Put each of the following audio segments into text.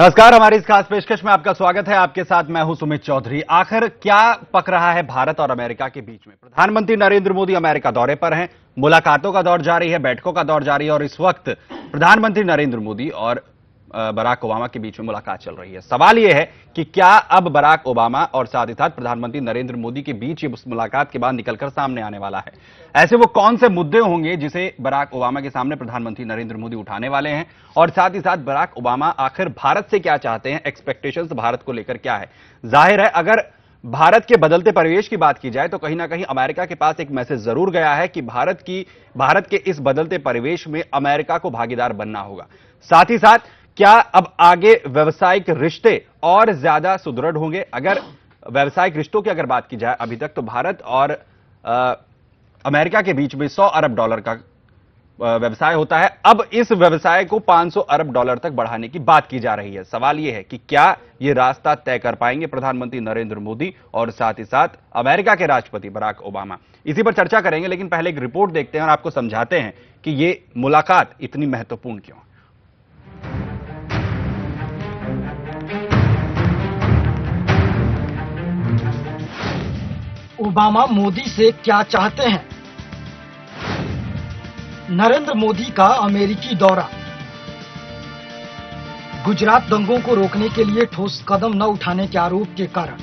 नमस्कार, हमारी इस खास पेशकश में आपका स्वागत है। आपके साथ मैं हूँ सुमित चौधरी। आखिर क्या पक रहा है भारत और अमेरिका के बीच में? प्रधानमंत्री नरेंद्र मोदी अमेरिका दौरे पर हैं। मुलाकातों का दौर जारी है, बैठकों का दौर जारी है और इस वक्त प्रधानमंत्री नरेंद्र मोदी और बराक ओबामा के बीच में मुलाकात चल रही है। सवाल यह है कि क्या अब बराक ओबामा और साथ ही साथ प्रधानमंत्री नरेंद्र मोदी के बीच उस मुलाकात के बाद निकलकर सामने आने वाला है? ऐसे वो कौन से मुद्दे होंगे जिसे बराक ओबामा के सामने प्रधानमंत्री नरेंद्र मोदी उठाने वाले हैं? और साथ ही साथ बराक ओबामा आखिर भारत से क्या चाहते हैं? एक्सपेक्टेशन भारत को लेकर क्या है? ज़ाहिर है, अगर भारत के बदलते परिवेश की बात की जाए तो कहीं ना कहीं अमेरिका के पास एक मैसेज ज़रूर गया है कि भारत की, भारत के इस बदलते परिवेश में अमेरिका को भागीदार बनना होगा। साथ ही साथ क्या अब आगे व्यवसायिक रिश्ते और ज़्यादा सुदृढ़ होंगे? अगर व्यवसायिक रिश्तों की अगर बात की जाए अभी तक तो भारत और आ, अमेरिका के बीच में 100 अरब डॉलर का व्यवसाय होता है। अब इस व्यवसाय को 500 अरब डॉलर तक बढ़ाने की बात की जा रही है। सवाल यह है कि क्या यह रास्ता तय कर पाएँगे प्रधानमंत्री नरेंद्र मोदी और साथ ही साथ अमेरिका के राष्ट्रपति बराक ओबामा? इसी पर चर्चा करेंगे लेकिन पहले एक रिपोर्ट देखते हैं और आपको समझाते हैं कि यह मुलाकात इतनी महत्वपूर्ण क्यों ओबामा मोदी से क्या चाहते हैं? नरेंद्र मोदी का अमेरिकी दौरा। गुजरात दंगों को रोकने के लिए ठोस कदम न उठाने के आरोप के कारण,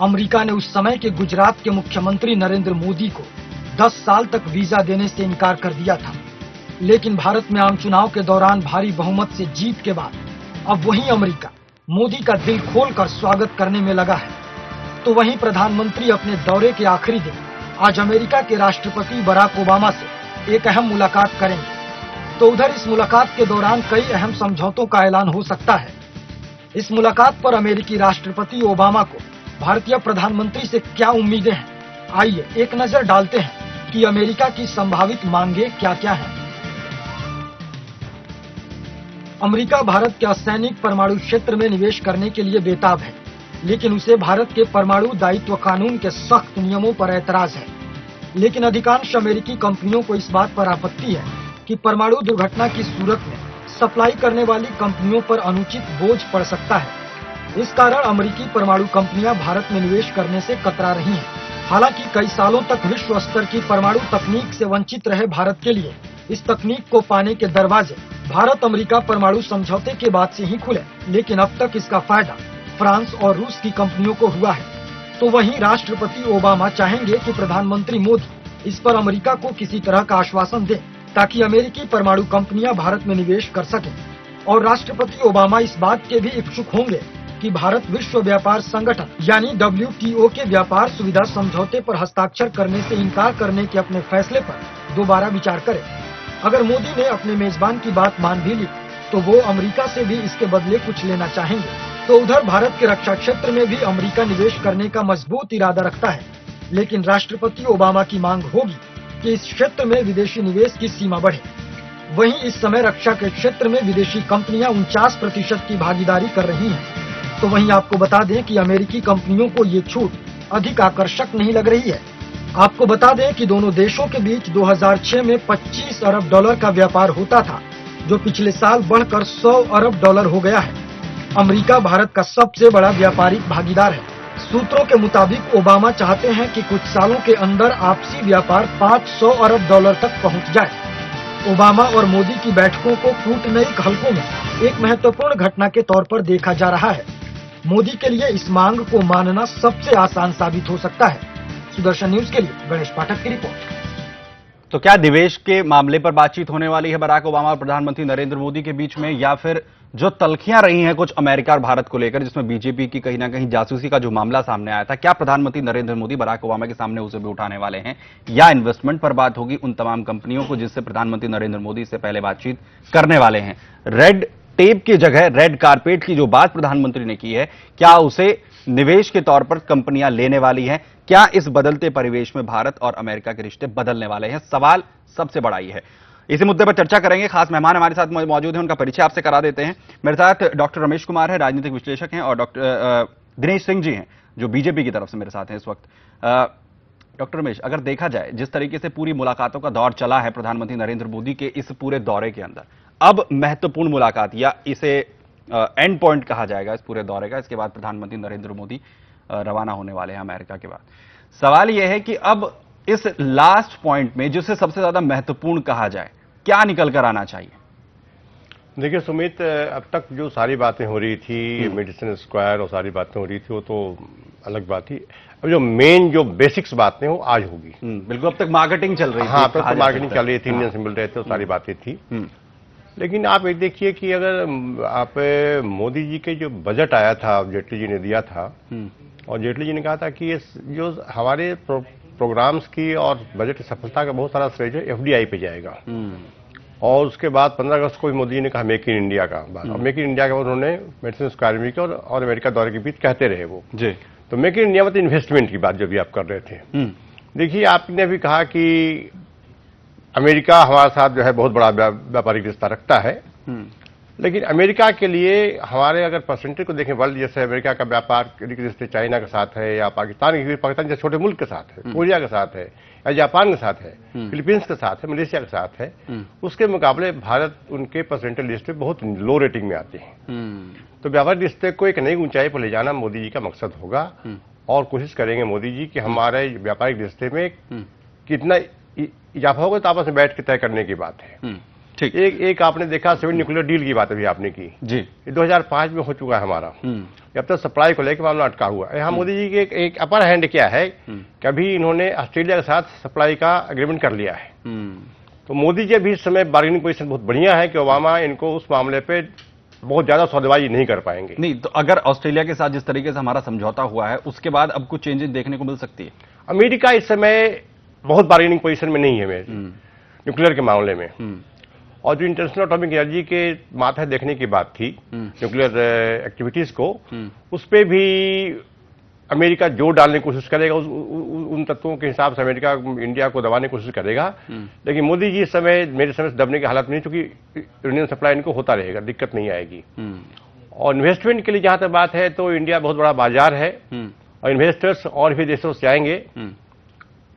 अमेरिका ने उस समय के गुजरात के मुख्यमंत्री नरेंद्र मोदी को 10 साल तक वीज़ा देने से इनकार कर दिया था। लेकिन भारत में आम चुनाव के दौरान भारी बहुमत से जीत के बाद, अब वही अमेरिका, मोदी का दिल खोलकर स्वागत करने में लगा है। तो वहीं प्रधानमंत्री अपने दौरे के आखिरी दिन आज अमेरिका के राष्ट्रपति बराक ओबामा से एक अहम मुलाकात करेंगे। तो उधर इस मुलाकात के दौरान कई अहम समझौतों का ऐलान हो सकता है। इस मुलाकात पर अमेरिकी राष्ट्रपति ओबामा को भारतीय प्रधानमंत्री से क्या उम्मीदें हैं? आइए एक नज़र डालते हैं कि अमेरिका की संभावित मांगे क्या क्या हैं। अमेरिका भारत के असैनिक परमाणु क्षेत्र में निवेश करने के लिए बेताब है। लेकिन उसे भारत के परमाणु दायित्व कानून के सख्त नियमों पर ऐतराज है। लेकिन अधिकांश अमेरिकी कंपनियों को इस बात पर आपत्ति है कि परमाणु दुर्घटना की सूरत में सप्लाई करने वाली कंपनियों पर अनुचित बोझ पड़ सकता है। इस कारण अमेरिकी परमाणु कंपनियाँ भारत में निवेश करने से कतरा रही हैं। हालाँकि कई सालों तक विश्व स्तर की परमाणु तकनीक से वंचित रहे भारत के लिए। इस तकनीक को पाने के दरवाजे भारत अमेरिका परमाणु समझौते के बाद से ही खुले, लेकिन अब तक इसका फ़ायदा फ्रांस और रूस की कंपनियों को हुआ है। तो वहीं राष्ट्रपति ओबामा चाहेंगे कि प्रधानमंत्री मोदी इस पर अमेरिका को किसी तरह का आश्वासन दे, ताकि अमेरिकी परमाणु कंपनियाँ भारत में निवेश कर सकें। और राष्ट्रपति ओबामा इस बात के भी इच्छुक होंगे कि भारत विश्व व्यापार संगठन, यानी डब्ल्यूटीओ के व्यापार सुविधा समझौते पर हस्ताक्षर करने से इनकार करने के अपने फैसले पर दोबारा विचार करे। अगर मोदी ने अपने मेजबान की बात मान भी ली तो वो अमेरिका से भी इसके बदले कुछ लेना चाहेंगे। तो उधर भारत के रक्षा क्षेत्र में भी अमेरिका निवेश करने का मज़बूत इरादा रखता है। लेकिन राष्ट्रपति ओबामा की मांग होगी कि इस क्षेत्र में विदेशी निवेश की सीमा बढ़े। वहीं इस समय रक्षा के क्षेत्र में विदेशी कंपनियाँ उनचास प्रतिशत की भागीदारी कर रही हैं। तो वहीं आपको बता दें कि अमेरिकी कंपनियों को ये छूट अधिक आकर्षक नहीं लग रही है। आपको बता दें कि दोनों देशों के बीच 2006 में 25 अरब डॉलर का व्यापार होता था, जो पिछले साल बढ़कर 100 अरब डॉलर हो गया है। अमेरिका भारत का सबसे बड़ा व्यापारिक भागीदार है। सूत्रों के मुताबिक, ओबामा चाहते हैं कि कुछ सालों के अंदर आपसी व्यापार 500 अरब डॉलर तक पहुँच जाए। ओबामा और मोदी की बैठकों को कूटनयिक हलकों में एक महत्वपूर्ण घटना के तौर पर देखा जा रहा है। मोदी के लिए इस मांग को मानना सबसे आसान साबित हो सकता है। सुदर्शन न्यूज़ के लिए गणेश पाठक की रिपोर्ट। तो क्या निवेश के मामले पर बातचीत होने वाली है बराक ओबामा और प्रधानमंत्री नरेंद्र मोदी के बीच में, या फिर जो तलखियाँ रही हैं कुछ अमेरिका और भारत को लेकर, जिसमें बीजेपी की कहीं ना कहीं जासूसी का जो मामला सामने आया था, क्या प्रधानमंत्री नरेंद्र मोदी बराक ओबामा के सामने उसे भी उठाने वाले हैं, या इन्वेस्टमेंट पर बात होगी उन तमाम कंपनियों को जिससे प्रधानमंत्री नरेंद्र मोदी से पहले बातचीत करने वाले हैं? रेड टेप की जगह रेड कारपेट की जो बात प्रधानमंत्री ने की है, क्या उसे निवेश के तौर पर कंपनियाँ लेने वाली हैं? क्या इस बदलते परिवेश में भारत और अमेरिका के रिश्ते बदलने वाले हैं? सवाल सबसे बड़ा ही है। इसी मुद्दे पर चर्चा करेंगे। खास मेहमान हमारे साथ मौजूद हैं। उनका परिचय आपसे करा देते हैं। मेरे साथ डॉक्टर रमेश कुमार है, राजनीतिक विश्लेषक हैं और डॉक्टर दिनेश सिंह जी हैं, जो बीजेपी की तरफ़ से मेरे साथ हैं इस वक्त। डॉक्टर रमेश, अगर देखा जाए, जिस तरीके से पूरी मुलाकातों का दौर चला है प्रधानमंत्री नरेंद्र मोदी के इस पूरे दौरे के अंदर, अब महत्वपूर्ण मुलाकात या इसे एंड पॉइंट कहा जाएगा इस पूरे दौरे का। इसके बाद प्रधानमंत्री नरेंद्र मोदी रवाना होने वाले हैं अमेरिका के बाद। सवाल यह है कि अब इस लास्ट पॉइंट में जिसे सबसे ज़्यादा महत्वपूर्ण कहा जाए क्या निकल कर आना चाहिए? देखिए सुमित अब तक जो सारी बातें हो रही थी मेडिसिन स्क्वायर और सारी बातें हो रही थी वो तो अलग बात थी अब जो मेन जो बेसिक्स बातें वो आज होगी। हम्म, बिल्कुल अब तक मार्केटिंग चल रही थी हाँ अब तक तो मार्केटिंग चल रही थी इंडियन सिंबल रहे थे वो सारी बातें थी। हम्म, लेकिन आप एक देखिए कि अगर आप मोदी जी के जो बजट आया था जेटली जी ने दिया था हम्म, और जेटली जी ने कहा था कि ये जो हमारे प्रो, प्रोग्राम्स की और बजट की सफलता का बहुत सारा श्रेय जो एफडीआई पे जाएगा। हम्म, और उसके बाद 15 अगस्त को भी मोदी जी ने कहा मेक इन इंडिया का बात। और मेक इन इंडिया के बाद उन्होंने मेडिसिन स्क्वायर में और, और अमेरिका दौरे के बीच कहते रहे वो। जी। तो मेक इन इंडिया मतलब इन्वेस्टमेंट की बात जो भी आप कर रहे थे। हम्म, देखिए आपने भी कहा कि अमेरिका हमारे साथ जो है बहुत बड़ा व्यापारिक रिश्ता रखता है। हम्म, लेकिन अमेरिका के लिए हमारे अगर परसेंटेज को देखें वर्ल्ड जैसे अमेरिका का व्यापार रिश्ते चाइना के साथ है या पाकिस्तान के पाकिस्तान जैसे छोटे मुल्क के साथ है कोरिया के साथ है या जापान के साथ है फिलीपींस के साथ है मलेशिया के साथ है उसके मुकाबले भारत उनके परसेंटेज लिस्ट में बहुत लो रेटिंग में आते हैं। हम्म, तो व्यापारिक रिश्ते को एक नई ऊंचाई पर ले जाना मोदी जी का मकसद होगा और कोशिश करेंगे मोदी जी कि हमारे व्यापारिक रिश्ते में हम्म, कितना इजाफा होगा तो आपस में बैठ के तय करने की बात है। हम्म, ठीक। एक एक आपने देखा सेवन न्यूक्लियर डील की बात अभी आपने की। जी। ये 2005 में हो चुका है हमारा। हम्म, जब तक सप्लाई को लेकर मामला अटका हुआ है। यहाँ मोदी जी के एक, एक अपर हैंड क्या है कि अभी इन्होंने ऑस्ट्रेलिया के साथ सप्लाई का अग्रीमेंट कर लिया है। हम्म, तो मोदी जी अभी इस समय बार्गेनिंग पोजिशन बहुत बढ़िया है कि ओबामा इनको उस मामले पर बहुत ज़्यादा सौदेबाजी नहीं कर पाएँगे। नहीं तो अगर ऑस्ट्रेलिया के साथ जिस तरीके से हमारा समझौता हुआ है उसके बाद अब कुछ चेंजेस देखने को मिल सकती है? अमेरिका इस समय बहुत बार्गेनिंग पोजिशन में नहीं है मेरी। हम्म, न्यूक्लियर के मामले में। हम्म, और जो इंटरनेशनल एटॉमिक एनर्जी के माथे देखने की बात थी न्यूक्लियर एक्टिविटीज़ को हम्म। उस पर भी अमेरिका ज़ोर डालने की कोशिश करेगा उस, उ, उ, उन तत्वों के हिसाब से अमेरिका इंडिया को दबाने की कोशिश करेगा। लेकिन मोदी जी इस समय मेरे समय दबने की हालत में नहीं चूँकि यूनियन सप्लाई इनको होता रहेगा दिक्कत नहीं आएगी। हम्म, और इन्वेस्टमेंट के लिए जहाँ तक बात है तो इंडिया बहुत बड़ा बाज़ार है। हम्म, और इन्वेस्टर्स और भी देशों से आएँगे। हम्म।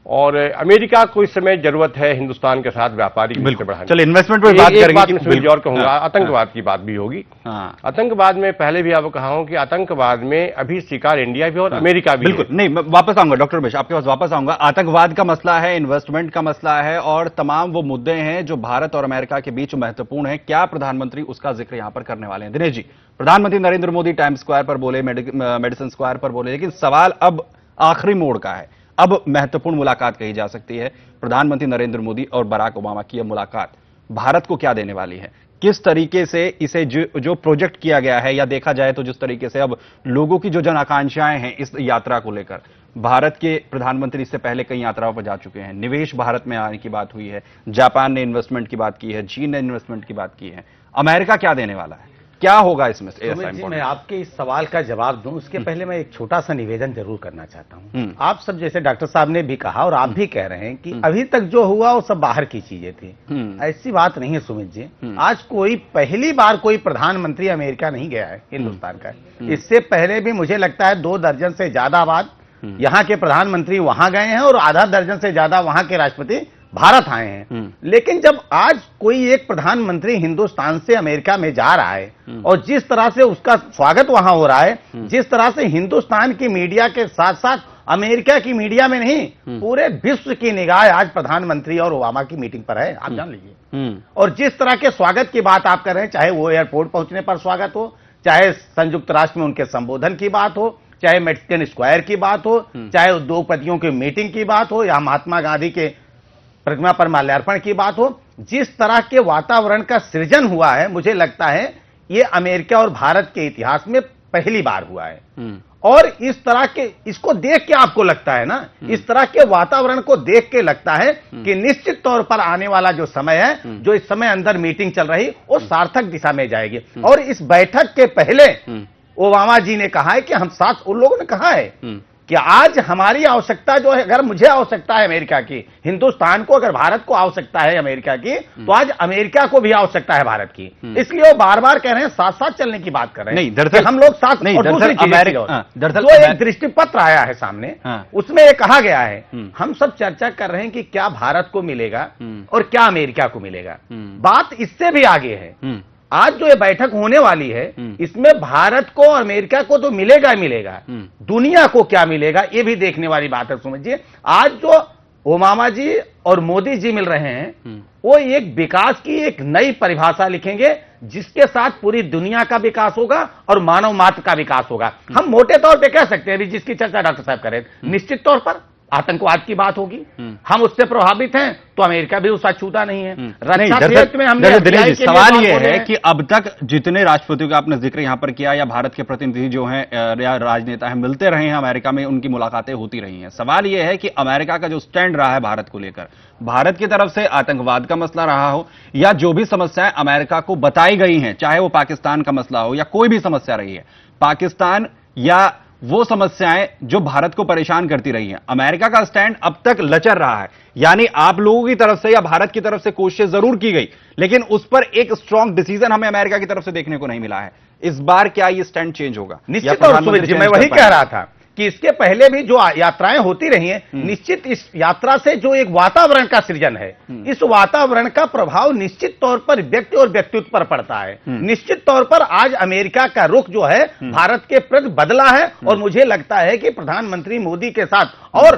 और अमेरिका को इस समय ज़रूरत है हिंदुस्तान के साथ व्यापारिक बिल्कुल। बढ़ाने। चलिए इन्वेस्टमेंट पर बात करेंगे और कहूँगा हाँ, आतंकवाद की बात भी होगी। हाँ। आतंकवाद में पहले भी आपको कहा हूँ कि आतंकवाद में अभी शिकार इंडिया भी और अमेरिका भी बिल्कुल। नहीं मैं वापस आऊँगा डॉक्टर रमेश आपके पास वापस आऊँगा। आतंकवाद का मसला है इन्वेस्टमेंट का मसला है और तमाम वो मुद्दे हैं जो भारत और अमेरिका के बीच महत्वपूर्ण है। क्या प्रधानमंत्री उसका ज़िक्र यहाँ पर करने वाले हैं? दिनेश जी प्रधानमंत्री नरेंद्र मोदी टाइम स्क्वायर पर बोले मेडि- मेडिसिन स्क्वायर पर बोले लेकिन सवाल अब आखिरी मोड़ का है। अब महत्वपूर्ण मुलाकात कही जा सकती है। प्रधानमंत्री नरेंद्र मोदी और बराक ओबामा की यह मुलाकात भारत को क्या देने वाली है? किस तरीके से इसे जो, जो प्रोजेक्ट किया गया है या देखा जाए तो जिस तरीके से अब लोगों की जो जन आकांक्षाएँ हैं इस यात्रा को लेकर भारत के प्रधानमंत्री इससे पहले कई यात्राओं पर जा चुके हैं। निवेश भारत में आने की बात हुई है जापान ने इन्वेस्टमेंट की बात की है चीन ने इन्वेस्टमेंट की बात की है। अमेरिका क्या देने वाला है? क्या होगा इसमें ऐसा जी मैं आपके इस सवाल का जवाब दूँ उसके पहले मैं एक छोटा सा निवेदन ज़रूर करना चाहता हम्म। हूँ आप सब जैसे डॉक्टर साहब ने भी कहा और आप भी कह रहे हैं कि अभी तक जो हुआ वो सब बाहर की चीज़ें थी। हम्म। ऐसी बात नहीं है सुमित जी। आज कोई पहली बार कोई प्रधानमंत्री अमेरिका नहीं गया है हिंदुस्तान का। इससे पहले भी मुझे लगता है दो दर्जन से ज़्यादा बार यहाँ के प्रधानमंत्री वहाँ गए हैं और आधा दर्जन से ज़्यादा वहाँ के राष्ट्रपति भारत आए हैं। लेकिन जब आज कोई एक प्रधानमंत्री हिंदुस्तान से अमेरिका में जा रहा है और जिस तरह से उसका स्वागत वहाँ हो रहा है जिस तरह से हिंदुस्तान की मीडिया के साथ साथ अमेरिका की मीडिया में नहीं पूरे विश्व की निगाह आज प्रधानमंत्री और ओबामा की मीटिंग पर है आप जान लीजिए। हम्म, और जिस तरह के स्वागत की बात आप कर रहे हैं चाहे वो एयरपोर्ट पहुँचने पर स्वागत हो चाहे संयुक्त राष्ट्र में उनके संबोधन की बात हो चाहे मेक्सिकन स्क्वायर की बात हो चाहे उद्योगपतियों की मीटिंग की बात हो या महात्मा गांधी के प्रतिमा पर माल्यार्पण की बात हो जिस तरह के वातावरण का सृजन हुआ है मुझे लगता है ये अमेरिका और भारत के इतिहास में पहली बार हुआ है। हम्म, और इस तरह के इसको देख के आपको लगता है ना इस तरह के वातावरण को देख के लगता है कि निश्चित तौर पर आने वाला जो समय है जो इस समय अंदर मीटिंग चल रही वो सार्थक दिशा में जाएगी। और इस बैठक के पहले ओबामा जी ने कहा है कि हम साथ उन लोगों ने कहा है हम्म, कि आज हमारी आवश्यकता जो है अगर मुझे आवश्यकता है अमेरिका की हिंदुस्तान को अगर भारत को आवश्यकता है अमेरिका की तो आज अमेरिका को भी आवश्यकता है भारत की इसलिए वो बार बार कह रहे हैं साथ साथ चलने की बात कर रहे हैं नहीं, दरअसल- हम लोग साथ नहीं, दरअसल एक और, हाँ, दरअसल जो एक दृष्टि पत्र आया है सामने हाँ। उसमें ये कहा गया है हम्म। हम सब चर्चा कर रहे हैं कि क्या भारत को मिलेगा हम्म। और क्या अमेरिका को मिलेगा हम्म। बात इससे भी आगे है हम्म, आज जो ये बैठक होने वाली है। हम्म। इसमें भारत को और अमेरिका को तो मिलेगा ही मिलेगा। हम्म। दुनिया को क्या मिलेगा ये भी देखने वाली बात है समझिए। आज जो ओबामा जी और मोदी जी मिल रहे हैं हम्म। वो एक विकास की एक नई परिभाषा लिखेंगे जिसके साथ पूरी दुनिया का विकास होगा और मानव मात्र का विकास होगा। हम मोटे तौर पे कह सकते हैं अभी जिसकी चर्चा डॉक्टर साहब करें निश्चित तौर पर आतंकवाद की बात होगी। हम्म। हम उससे प्रभावित हैं तो अमेरिका भी उसका छूता नहीं है। रक्षा क्षेत्र में हमने सवाल बात ये है कि अब तक जितने राष्ट्रपतियों का आपने ज़िक्र यहाँ पर किया या भारत के प्रतिनिधि जो हैं या राजनेता हैं मिलते रहे हैं अमेरिका में उनकी मुलाकातें होती रही हैं। सवाल यह है कि अमेरिका का जो स्टैंड रहा है भारत को लेकर भारत की तरफ़ से आतंकवाद का मसला रहा हो या जो भी समस्याएँ अमेरिका को बताई गई हैं चाहे वो पाकिस्तान का मसला हो या कोई भी समस्या रही है पाकिस्तान या वो समस्याएँ जो भारत को परेशान करती रही हैं। अमेरिका का स्टैंड अब तक लचर रहा है। यानी आप लोगों की तरफ़ से या भारत की तरफ़ से कोशिश ज़रूर की गई लेकिन उस पर एक स्ट्रांग डिसीज़न हमें अमेरिका की तरफ़ से देखने को नहीं मिला है। इस बार क्या ये स्टैंड चेंज होगा? निश्चित मैं वही कह रहा था। कि इसके पहले भी जो यात्राएँ होती रही हैं हम्म। निश्चित इस यात्रा से जो एक वातावरण का सृजन है हम्म। इस वातावरण का प्रभाव निश्चित तौर पर व्यक्ति और व्यक्तित्व पर पड़ता है हम्म। निश्चित तौर पर आज अमेरिका का रुख जो है भारत के प्रति बदला है। और मुझे लगता है कि प्रधानमंत्री मोदी के साथ और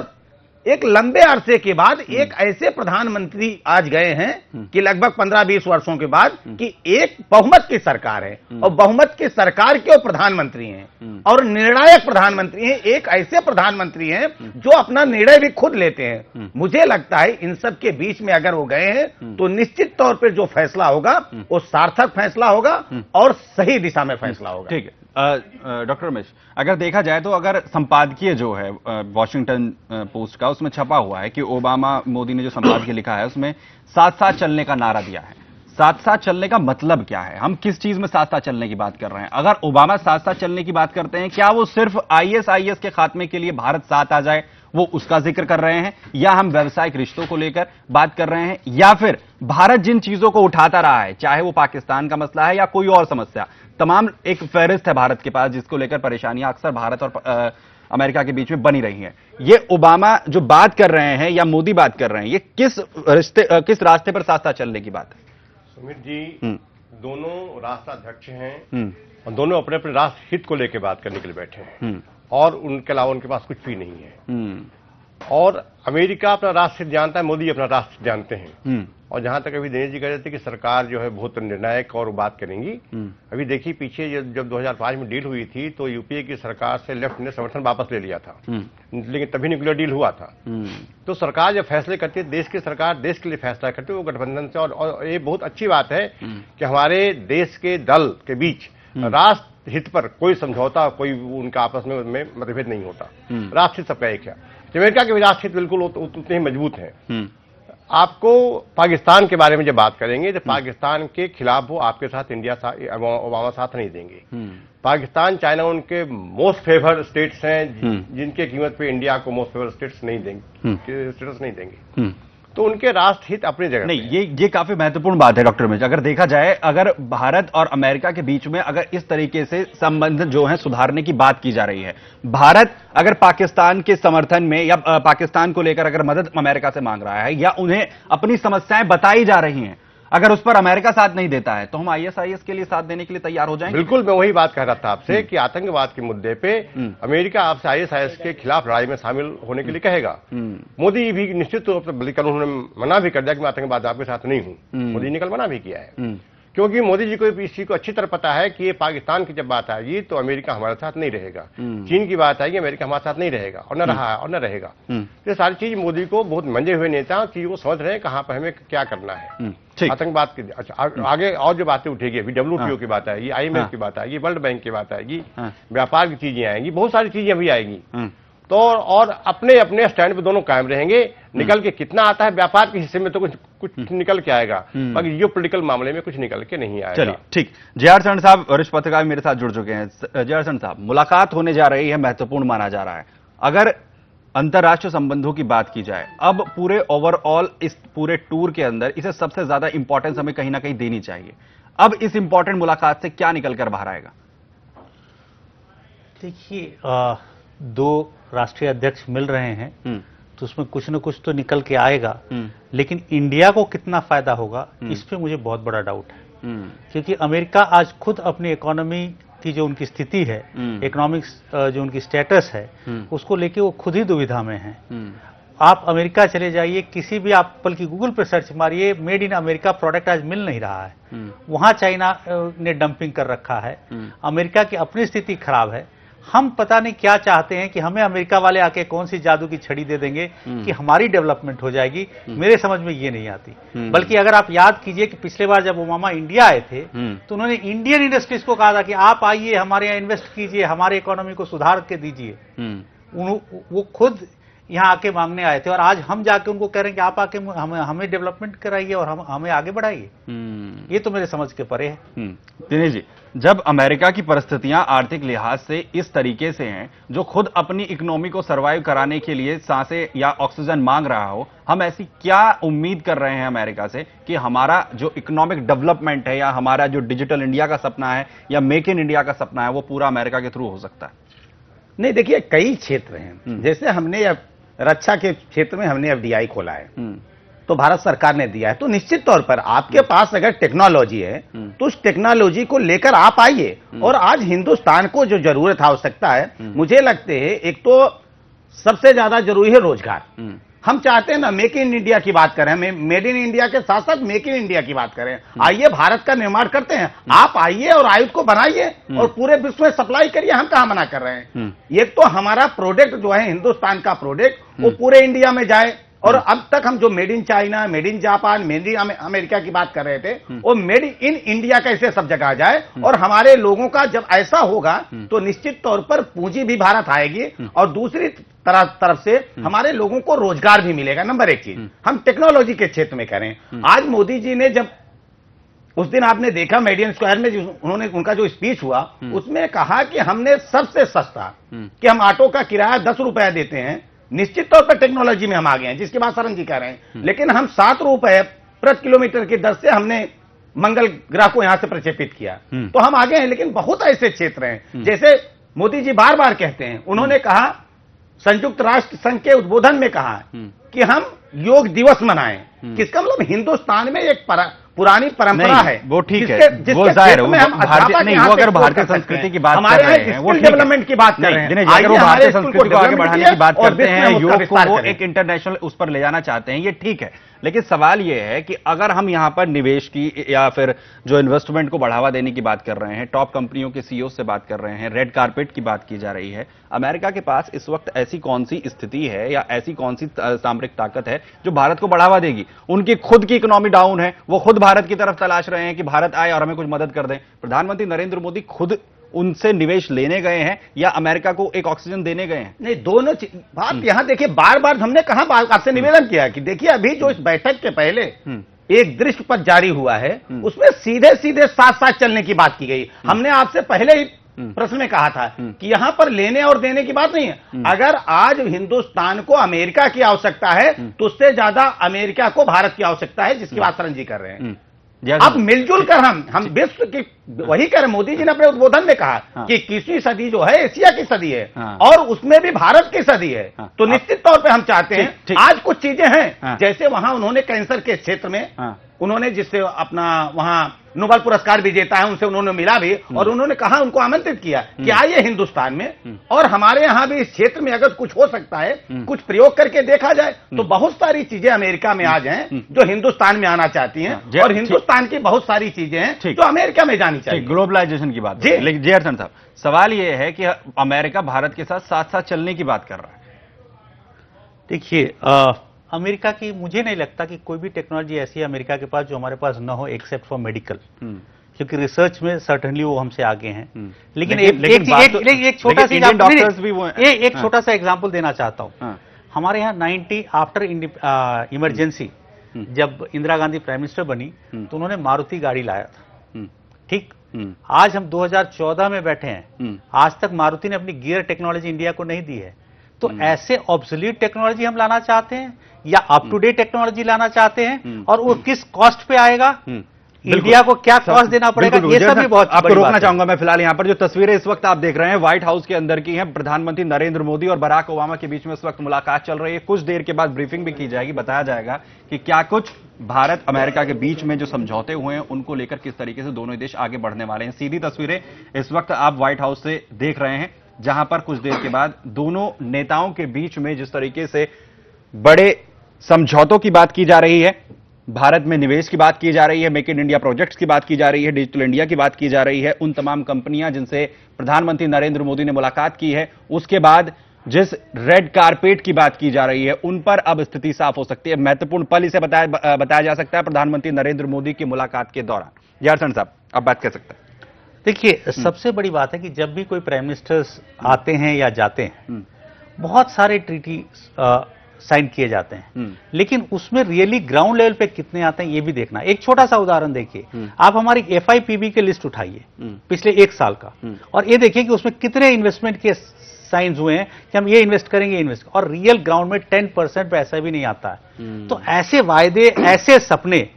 एक लंबे अरसे के बाद हम्म। एक ऐसे प्रधानमंत्री आज गए हैं कि लगभग 15-20 वर्षों के बाद कि एक बहुमत की सरकार है और बहुमत की सरकार के वो प्रधानमंत्री हैं हम्म। और निर्णायक प्रधानमंत्री हैं एक ऐसे प्रधानमंत्री हैं जो अपना निर्णय भी खुद लेते हैं। मुझे लगता है इन सब के बीच में अगर वो गए हैं तो निश्चित तौर पर जो फैसला होगा वो सार्थक फैसला होगा और सही दिशा में फैसला होगा। ठीक है। डॉक्टर रमेश अगर देखा जाए तो अगर संपादकीय जो है वॉशिंगटन पोस्ट का उसमें छपा हुआ है कि ओबामा मोदी ने जो संपादकीय लिखा है, उसमें साथ साथ चलने का नारा दिया है। साथ साथ चलने का मतलब क्या है? हम किस चीज़ में साथ साथ चलने की बात कर रहे हैं? अगर ओबामा साथ साथ चलने की बात करते हैं, क्या वो सिर्फ़ आईएसआईएस के खात्मे के लिए भारत साथ आ जाए? वो उसका ज़िक्र कर रहे हैं? या हम व्यवसायिक रिश्तों को लेकर बात कर रहे हैं? या फिर भारत जिन चीज़ों को उठाता रहा है, चाहे वो पाकिस्तान का मसला है या कोई और समस्या, तमाम एक फहरिस्त है भारत के पास, जिसको लेकर परेशानियाँ अक्सर भारत और अमेरिका के बीच में बनी रही हैं। ये ओबामा जो बात कर रहे हैं या मोदी बात कर रहे हैं ये किस रिश्ते किस रास्ते पर साथ साथ चलने की बात? है सुमित जी हम्म, दोनों राष्ट्राध्यक्ष हैं हम्म, और दोनों अपने अपने राष्ट्र हित को लेकर बात करने के लिए बैठे हैं। हम्म, और उनके अलावा उनके पास कुछ भी नहीं है। और अमेरिका अपना राष्ट्र हित जानता है मोदी अपना राष्ट्र जानते हैं। और जहाँ तक अभी दिनेश जी कह रहे थे कि सरकार जो है बहुत निर्णायक और बात करेंगी। हम्म, अभी देखिए पीछे जब जब 2005 में डील हुई थी तो यूपीए की सरकार से लेफ़्ट ने समर्थन वापस ले लिया था। हम्म, लेकिन तभी न्यूक्लियर डील हुआ था। हम्म, तो सरकार जब फैसले करती है देश की सरकार देश के लिए फैसला करती है वो गठबंधन से और, और ये बहुत अच्छी बात है कि हमारे देश के दल के बीच राष्ट्र हित पर कोई समझौता कोई उनका आपस में में मतभेद नहीं होता। हम्म। राष्ट्र हित सबका एक है। अमेरिका के भी राष्ट्र हित बिल्कुल उत- उत- उतने ही मज़बूत हैं। आपको पाकिस्तान के बारे में जब बात करेंगे तो पाकिस्तान के खिलाफ वो आपके साथ इंडिया सा, ओबामा साथ नहीं देंगे हम्म, पाकिस्तान चाइना उनके मोस्ट फेवर स्टेट्स हैं हम्म। जिनके कीमत पे इंडिया को मोस्ट फेवर स्टेट्स नहीं। देंगे स्टेटस नहीं देंगे। तो उनके राष्ट्र हित अपनी जगह नहीं ये ये काफ़ी महत्वपूर्ण बात है डॉक्टर मिश्र अगर देखा जाए अगर भारत और अमेरिका के बीच में अगर इस तरीके से संबंध जो है सुधारने की बात की जा रही है भारत अगर पाकिस्तान के समर्थन में या पाकिस्तान को लेकर अगर मदद अमेरिका से मांग रहा है या उन्हें अपनी समस्याएँ बताई जा रही हैं अगर उस पर अमेरिका साथ नहीं देता है तो हम आईएसआईएस के लिए साथ देने के लिए तैयार हो जाएँगे। बिल्कुल मैं वही बात कह रहा था आपसे कि आतंकवाद के मुद्दे पे हम्म। अमेरिका आपसे आईएसआईएस के खिलाफ लड़ाई में शामिल होने के लिए कहेगा। हम्म, मोदी भी निश्चित तौर पर बल्कि कल उन्होंने मना भी कर दिया कि मैं आतंकवाद आपके साथ नहीं हूँ। हम्म। मोदी ने कल मना भी किया है। हम्म, क्योंकि मोदी जी को इस चीज़ को अच्छी तरह पता है कि ये पाकिस्तान की जब बात आएगी तो अमेरिका हमारे साथ नहीं रहेगा। हम्म। चीन की बात आएगी अमेरिका हमारे साथ नहीं रहेगा और न रहा है और न रहेगा। हम्म, ये सारी चीज़ मोदी को बहुत मंजे हुए नेता को समझ रहे हैं कहाँ पर हमें क्या करना है। हम्म, आतंकवाद की अच्छा आगे और जो बातें उठेगी अभी डब्ल्यूटीओ हाँ। की बात आएगी आईएमएफ हाँ। की बात आएगी वर्ल्ड बैंक की बात आएगी हाँ। व्यापार की चीज़ें आएँगी बहुत सारी चीज़ें अभी आएँगी। हम्म, तो और अपने अपने स्टैंड पे दोनों कायम रहेंगे। निकल के कितना आता है व्यापार के हिस्से में तो कुछ कुछ निकल के आएगा। हम्म। बाकी जियो पोलिटिकल मामले में कुछ निकल के नहीं आएगा। चलिए ठीक। जयहर सरण साहब वरिष्ठ पत्रकार मेरे साथ जुड़ चुके हैं। जयहर साहब मुलाकात होने जा रही है महत्वपूर्ण माना जा रहा है। अगर अंतर्राष्ट्रीय संबंधों की बात की जाए अब पूरे ओवरऑल इस पूरे टूर के अंदर इसे सबसे ज़्यादा इंपॉर्टेंस हमें कहीं ना कहीं देनी चाहिए। अब इस इंपॉर्टेंट मुलाकात से क्या निकल कर बाहर आएगा? देखिए दो राष्ट्रीय अध्यक्ष मिल रहे हैं हम्म, तो उसमें कुछ न कुछ तो निकल के आएगा। हम्म, लेकिन इंडिया को कितना फ़ायदा होगा हम्म। इस पर मुझे बहुत बड़ा डाउट है। क्योंकि अमेरिका आज खुद अपनी इकोनॉमी की जो उनकी स्थिति है। इकोनॉमिक्स जो उनकी स्टेटस है। उसको लेके वो खुद ही दुविधा में है। आप अमेरिका चले जाइए किसी भी आप बल्कि गूगल पर सर्च मारिए मेड इन अमेरिका प्रोडक्ट आज मिल नहीं रहा है। वहाँ चाइना ने डंपिंग कर रखा है। अमेरिका की अपनी स्थिति खराब है। हम पता नहीं क्या चाहते हैं कि हमें अमेरिका वाले आके कौन सी जादू की छड़ी दे देंगे कि हमारी डेवलपमेंट हो जाएगी। मेरे समझ में ये नहीं आती। हम्म। बल्कि अगर आप याद कीजिए कि पिछले बार जब ओबामा इंडिया आए थे हम्म। तो उन्होंने इंडियन इंडस्ट्रीज़ को कहा था कि आप आइए हमारे यहाँ इन्वेस्ट कीजिए हमारे इकोनॉमी को सुधार के दीजिए। हम्म, वो खुद यहाँ आके मांगने आए थे और आज हम जाके उनको कह रहे हैं कि आप आके हमें हमें डेवलपमेंट कराइए और हम हमें आगे बढ़ाइए। हम्म। ये तो मेरे समझ के परे है। हम्म, दिनेश जी जब अमेरिका की परिस्थितियाँ आर्थिक लिहाज से इस तरीके से हैं जो खुद अपनी इकोनॉमी को सर्वाइव कराने के लिए साँसें या ऑक्सीजन मांग रहा हो हम ऐसी क्या उम्मीद कर रहे हैं अमेरिका से कि हमारा जो इकोनॉमिक डेवलपमेंट है या हमारा जो डिजिटल इंडिया का सपना है या मेक इन इंडिया का सपना है वो पूरा अमेरिका के थ्रू हो सकता है? नहीं देखिए कई क्षेत्र हम्म। हैं जैसे हमने अब रक्षा के क्षेत्र में हमने एफडीआई खोला है। हम्म, तो भारत सरकार ने दिया है। तो निश्चित तौर पर आपके पास अगर टेक्नोलॉजी है हम्म। तो उस टेक्नोलॉजी को लेकर आप आइए। और आज हिंदुस्तान को जो ज़रूरत आवश्यकता है मुझे लगते है एक तो सबसे ज़्यादा ज़रूरी है रोज़गार। हम्म, हम चाहते हैं ना मेक इन इंडिया की बात करें मेड इन इंडिया के साथ साथ मेक इन इंडिया की बात करें। आइए भारत का निर्माण करते हैं। आप आइए और आयुध को बनाइए और पूरे विश्व में सप्लाई करिए हम कहा मना कर रहे हैं? हम्म। एक तो हमारा प्रोडक्ट जो है हिंदुस्तान का प्रोडक्ट वो पूरे इंडिया में जाए। और अब तक हम जो made in China made in Japan made in America की बात कर रहे थे वो मेड इन इंडिया कैसे सब जगह जाए। और हमारे लोगों का जब ऐसा होगा तो निश्चित तौर पर पूंजी भी भारत आएगी। और दूसरी तरफ़ तरफ़ से हमारे लोगों को रोज़गार भी मिलेगा नंबर एक चीज़। हम टेक्नोलॉजी के क्षेत्र में करें। आज मोदी जी ने जब उस दिन आपने देखा मेडियन स्क्वायर में उन्होंने उनका जो स्पीच हुआ उसमें कहा कि हमने सबसे सस्ता कि हम ऑटो का किराया दस रुपया देते हैं निश्चित तौर पर टेक्नोलॉजी में हम आ गए हैं जिसके बाद सरन जी कह रहे हैं। लेकिन हम सात रुपए प्रति किलोमीटर की दर से हमने मंगल ग्रह को यहाँ से प्रक्षेपित किया। हम्म। तो हम आगे हैं लेकिन बहुत ऐसे क्षेत्र हैं। जैसे मोदी जी बार बार कहते हैं उन्होंने कहा संयुक्त राष्ट्र संघ के उद्बोधन में कहा है कि हम योग दिवस मनाएँ। किसका मतलब? हिंदुस्तान में एक परा, पुरानी परंपरा है। वो ठीक है। वो ज़ाहिर है, वो हम भारतीय- नहीं, वो अगर भारतीय संस्कृति की बात कर रहे हैं, वो। डेवलपमेंट की बात कर रहे हैं। अगर वो भारतीय संस्कृति को आगे बढ़ाने की बात करते हैं योग को वो एक इंटरनेशनल उस पर ले जाना चाहते हैं ये ठीक है। लेकिन सवाल यह है कि अगर हम यहाँ पर निवेश की या फिर जो इन्वेस्टमेंट को बढ़ावा देने की बात कर रहे हैं टॉप कंपनियों के सीईओ से बात कर रहे हैं रेड कारपेट की बात की जा रही है, अमेरिका के पास इस वक्त ऐसी कौन सी स्थिति है या ऐसी कौन सी सामरिक ताकत है जो भारत को बढ़ावा देगी? उनकी खुद की इकोनॉमी डाउन है, वो खुद भारत की तरफ़ तलाश रहे हैं कि भारत आए और हमें कुछ मदद कर दें। प्रधानमंत्री नरेंद्र मोदी खुद उनसे निवेश लेने गए हैं या अमेरिका को एक ऑक्सीजन देने गए हैं? नहीं दोनों बात यहाँ देखिए बार बार हमने कहा आपसे निवेदन किया कि देखिए अभी जो इस बैठक के पहले हम्म। एक दृष्टि पत्र जारी हुआ है उसमें सीधे सीधे साथ साथ चलने की बात की गई। हमने आपसे पहले ही प्रश्न में कहा था कि यहाँ पर लेने और देने की बात नहीं है। अगर आज हिंदुस्तान को अमेरिका की आवश्यकता है तो उससे ज़्यादा अमेरिका को भारत की आवश्यकता है जिसकी बात सरन जी कर रहे हैं। हम्म। अब मिलजुल कर हम हम विश्व की वही कर मोदी जी ने अपने उद्बोधन में कहा हाँ। कि इक्कीसवीं सदी जो है एशिया की सदी है हाँ। और उसमें भी भारत की सदी है हाँ। तो निश्चित तौर पे हम चाहते हैं ठीक, ठीक। आज कुछ चीज़ें हैं हाँ। जैसे वहाँ उन्होंने कैंसर के क्षेत्र में हाँ। उन्होंने जिससे अपना वहाँ नोबल पुरस्कार भी विजेता है उनसे उन्होंने मिला भी और उन्होंने कहा उनको आमंत्रित किया कि आइए हिंदुस्तान में और हमारे यहाँ भी इस क्षेत्र में अगर कुछ हो सकता है कुछ प्रयोग करके देखा जाए तो बहुत सारी चीज़ें अमेरिका में आज हैं जो हिंदुस्तान में आना चाहती हैं और हिंदुस्तान की बहुत सारी चीज़ें हैं जो अमेरिका में जानी चाहिए ग्लोबलाइजेशन की बात जी। लेकिन जयर्सन साहब सवाल यह है कि अमेरिका भारत के साथ साथ साथ चलने की बात कर रहा है देखिए अमेरिका की मुझे नहीं लगता कि कोई भी टेक्नोलॉजी ऐसी है अमेरिका के पास जो हमारे पास न हो एक्सेप्ट फॉर मेडिकल क्योंकि रिसर्च में सर्टनली वो हमसे आगे हैं हम्म। लेकिन लेकिन- एक लेकिन एक एक, एक, एक छोटा सा डॉक्टर्स भी वो हैं। एक। छोटा सा एग्जांपल देना चाहता हूँ हाँ, हमारे यहाँ 90 आफ्टर इमरजेंसी। जब इंदिरा गांधी प्राइम मिनिस्टर बनी हम्म। तो उन्होंने मारुति गाड़ी लाया था ठीक? हम्म, आज हम 2014 में बैठे हैं। हम्म, आज तक मारुति ने अपनी गियर टेक्नोलॉजी इंडिया को नहीं दी है। तो ऐसे ऑब्सोलीट टेक्नोलॉजी हम लाना चाहते हैं या अप टू डेट टेक्नोलॉजी लाना चाहते हैं हम्म। और वो किस कॉस्ट पे आएगा? हम्म। इंडिया को क्या कॉस्ट देना पड़ेगा? ये सब भी बहुत आपको रोकना चाहूँगा मैं फ़िलहाल यहाँ पर। जो तस्वीरें इस वक्त आप देख रहे हैं व्हाइट हाउस के अंदर की हैं प्रधानमंत्री नरेंद्र मोदी और बराक ओबामा के बीच में इस वक्त मुलाकात चल रही है। कुछ देर के बाद ब्रीफिंग भी की जाएगी बताया जाएगा कि क्या कुछ भारत अमेरिका के बीच में जो समझौते हुए हैं उनको लेकर किस तरीके से दोनों देश आगे बढ़ने वाले हैं। सीधी तस्वीरें इस वक्त आप व्हाइट हाउस से देख रहे हैं जहाँ पर कुछ देर के बाद दोनों नेताओं के बीच में जिस तरीके से बड़े समझौतों की बात की जा रही है भारत में निवेश की बात की जा रही है मेक इन इंडिया प्रोजेक्ट्स की बात की जा रही है डिजिटल इंडिया की बात की जा रही है उन तमाम कंपनियाँ जिनसे प्रधानमंत्री नरेंद्र मोदी ने मुलाकात की है उसके बाद जिस रेड कारपेट की बात की जा रही है उन पर अब स्थिति साफ़ हो सकती है। महत्वपूर्ण पल इसे बताया बताया जा सकता है प्रधानमंत्री नरेंद्र मोदी की मुलाकात के दौरान। जारसन साहब अब बात कर सकते हैं। देखिए सबसे बड़ी बात है कि जब भी कोई प्राइम मिनिस्टर्स आते हैं या जाते हैं हम्म। बहुत सारे ट्रीटी साइन किए जाते हैं हम्म। लेकिन उसमें रियली ग्राउंड लेवल पे कितने आते हैं ये भी देखना एक छोटा सा उदाहरण देखिए हम्म। आप हमारी एफआईपीबी के लिस्ट उठाइए हम्म। पिछले एक साल का। और ये देखिए कि उसमें कितने इन्वेस्टमेंट के साइंस हुए हैं कि हम ये इन्वेस्ट करेंगे इन्वेस्ट और रियल ग्राउंड में टेन परसेंट पैसा भी नहीं आता है। तो ऐसे वायदे ऐसे सपने।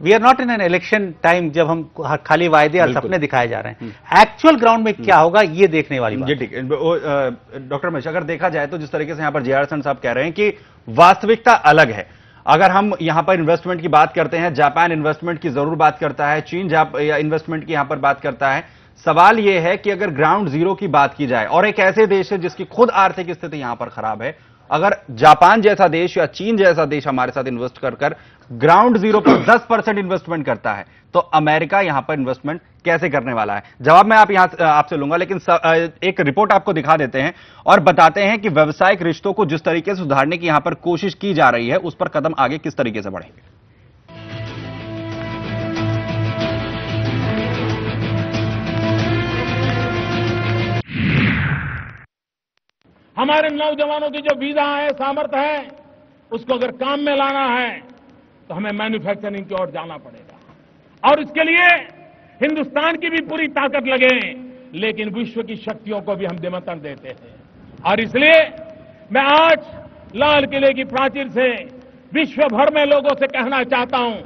We are not in an election time जब हम खाली वायदे और सपने दिखाए जा रहे हैं। एक्चुअल ग्राउंड में क्या होगा ये देखने वाली बात जी ठीक है। डॉक्टर महेश अगर देखा जाए तो जिस तरीके से यहाँ पर जेआरसन साहब कह रहे हैं कि वास्तविकता अलग है। अगर हम यहाँ पर इन्वेस्टमेंट की बात करते हैं जापान इन्वेस्टमेंट की ज़रूर बात करता है चीन या इन्वेस्टमेंट की यहाँ पर बात करता है। सवाल यह है कि अगर ग्राउंड ज़ीरो की बात की जाए और एक ऐसे देश है जिसकी खुद आर्थिक स्थिति यहाँ पर खराब है अगर जापान जैसा देश या चीन जैसा देश हमारे साथ इन्वेस्ट कर कर ग्राउंड ज़ीरो पर 10 परसेंट इन्वेस्टमेंट करता है तो अमेरिका यहाँ पर इन्वेस्टमेंट कैसे करने वाला है? जवाब मैं आप यहाँ आपसे लूँगा, लेकिन एक रिपोर्ट आपको दिखा देते हैं और बताते हैं कि व्यवसायिक रिश्तों को जिस तरीके से सुधारने की यहाँ पर कोशिश की जा रही है, उस पर कदम आगे किस तरीके से बढ़ेंगे? हमारे नौजवानों की जो वीज़ा है सामर्थ्य है, उसको अगर काम में लाना है तो हमें मैन्युफैक्चरिंग की ओर जाना पड़ेगा। और इसके लिए हिंदुस्तान की भी पूरी ताकत लगे, लेकिन विश्व की शक्तियों को भी हम निमंत्रण देते हैं। और इसलिए मैं आज लाल किले की प्राचीर से विश्व भर में लोगों से कहना चाहता हूँ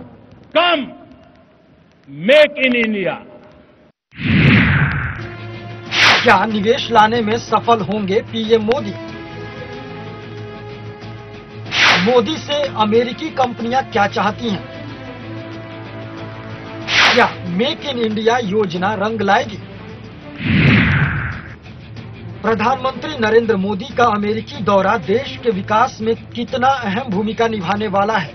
कम मेक इन इंडिया क्या निवेश लाने में सफल होंगे पीएम मोदी? मोदी से अमेरिकी कंपनियाँ क्या चाहती हैं? क्या मेक इन इंडिया योजना रंग लाएगी? प्रधानमंत्री नरेंद्र मोदी का अमेरिकी दौरा देश के विकास में कितना अहम भूमिका निभाने वाला है?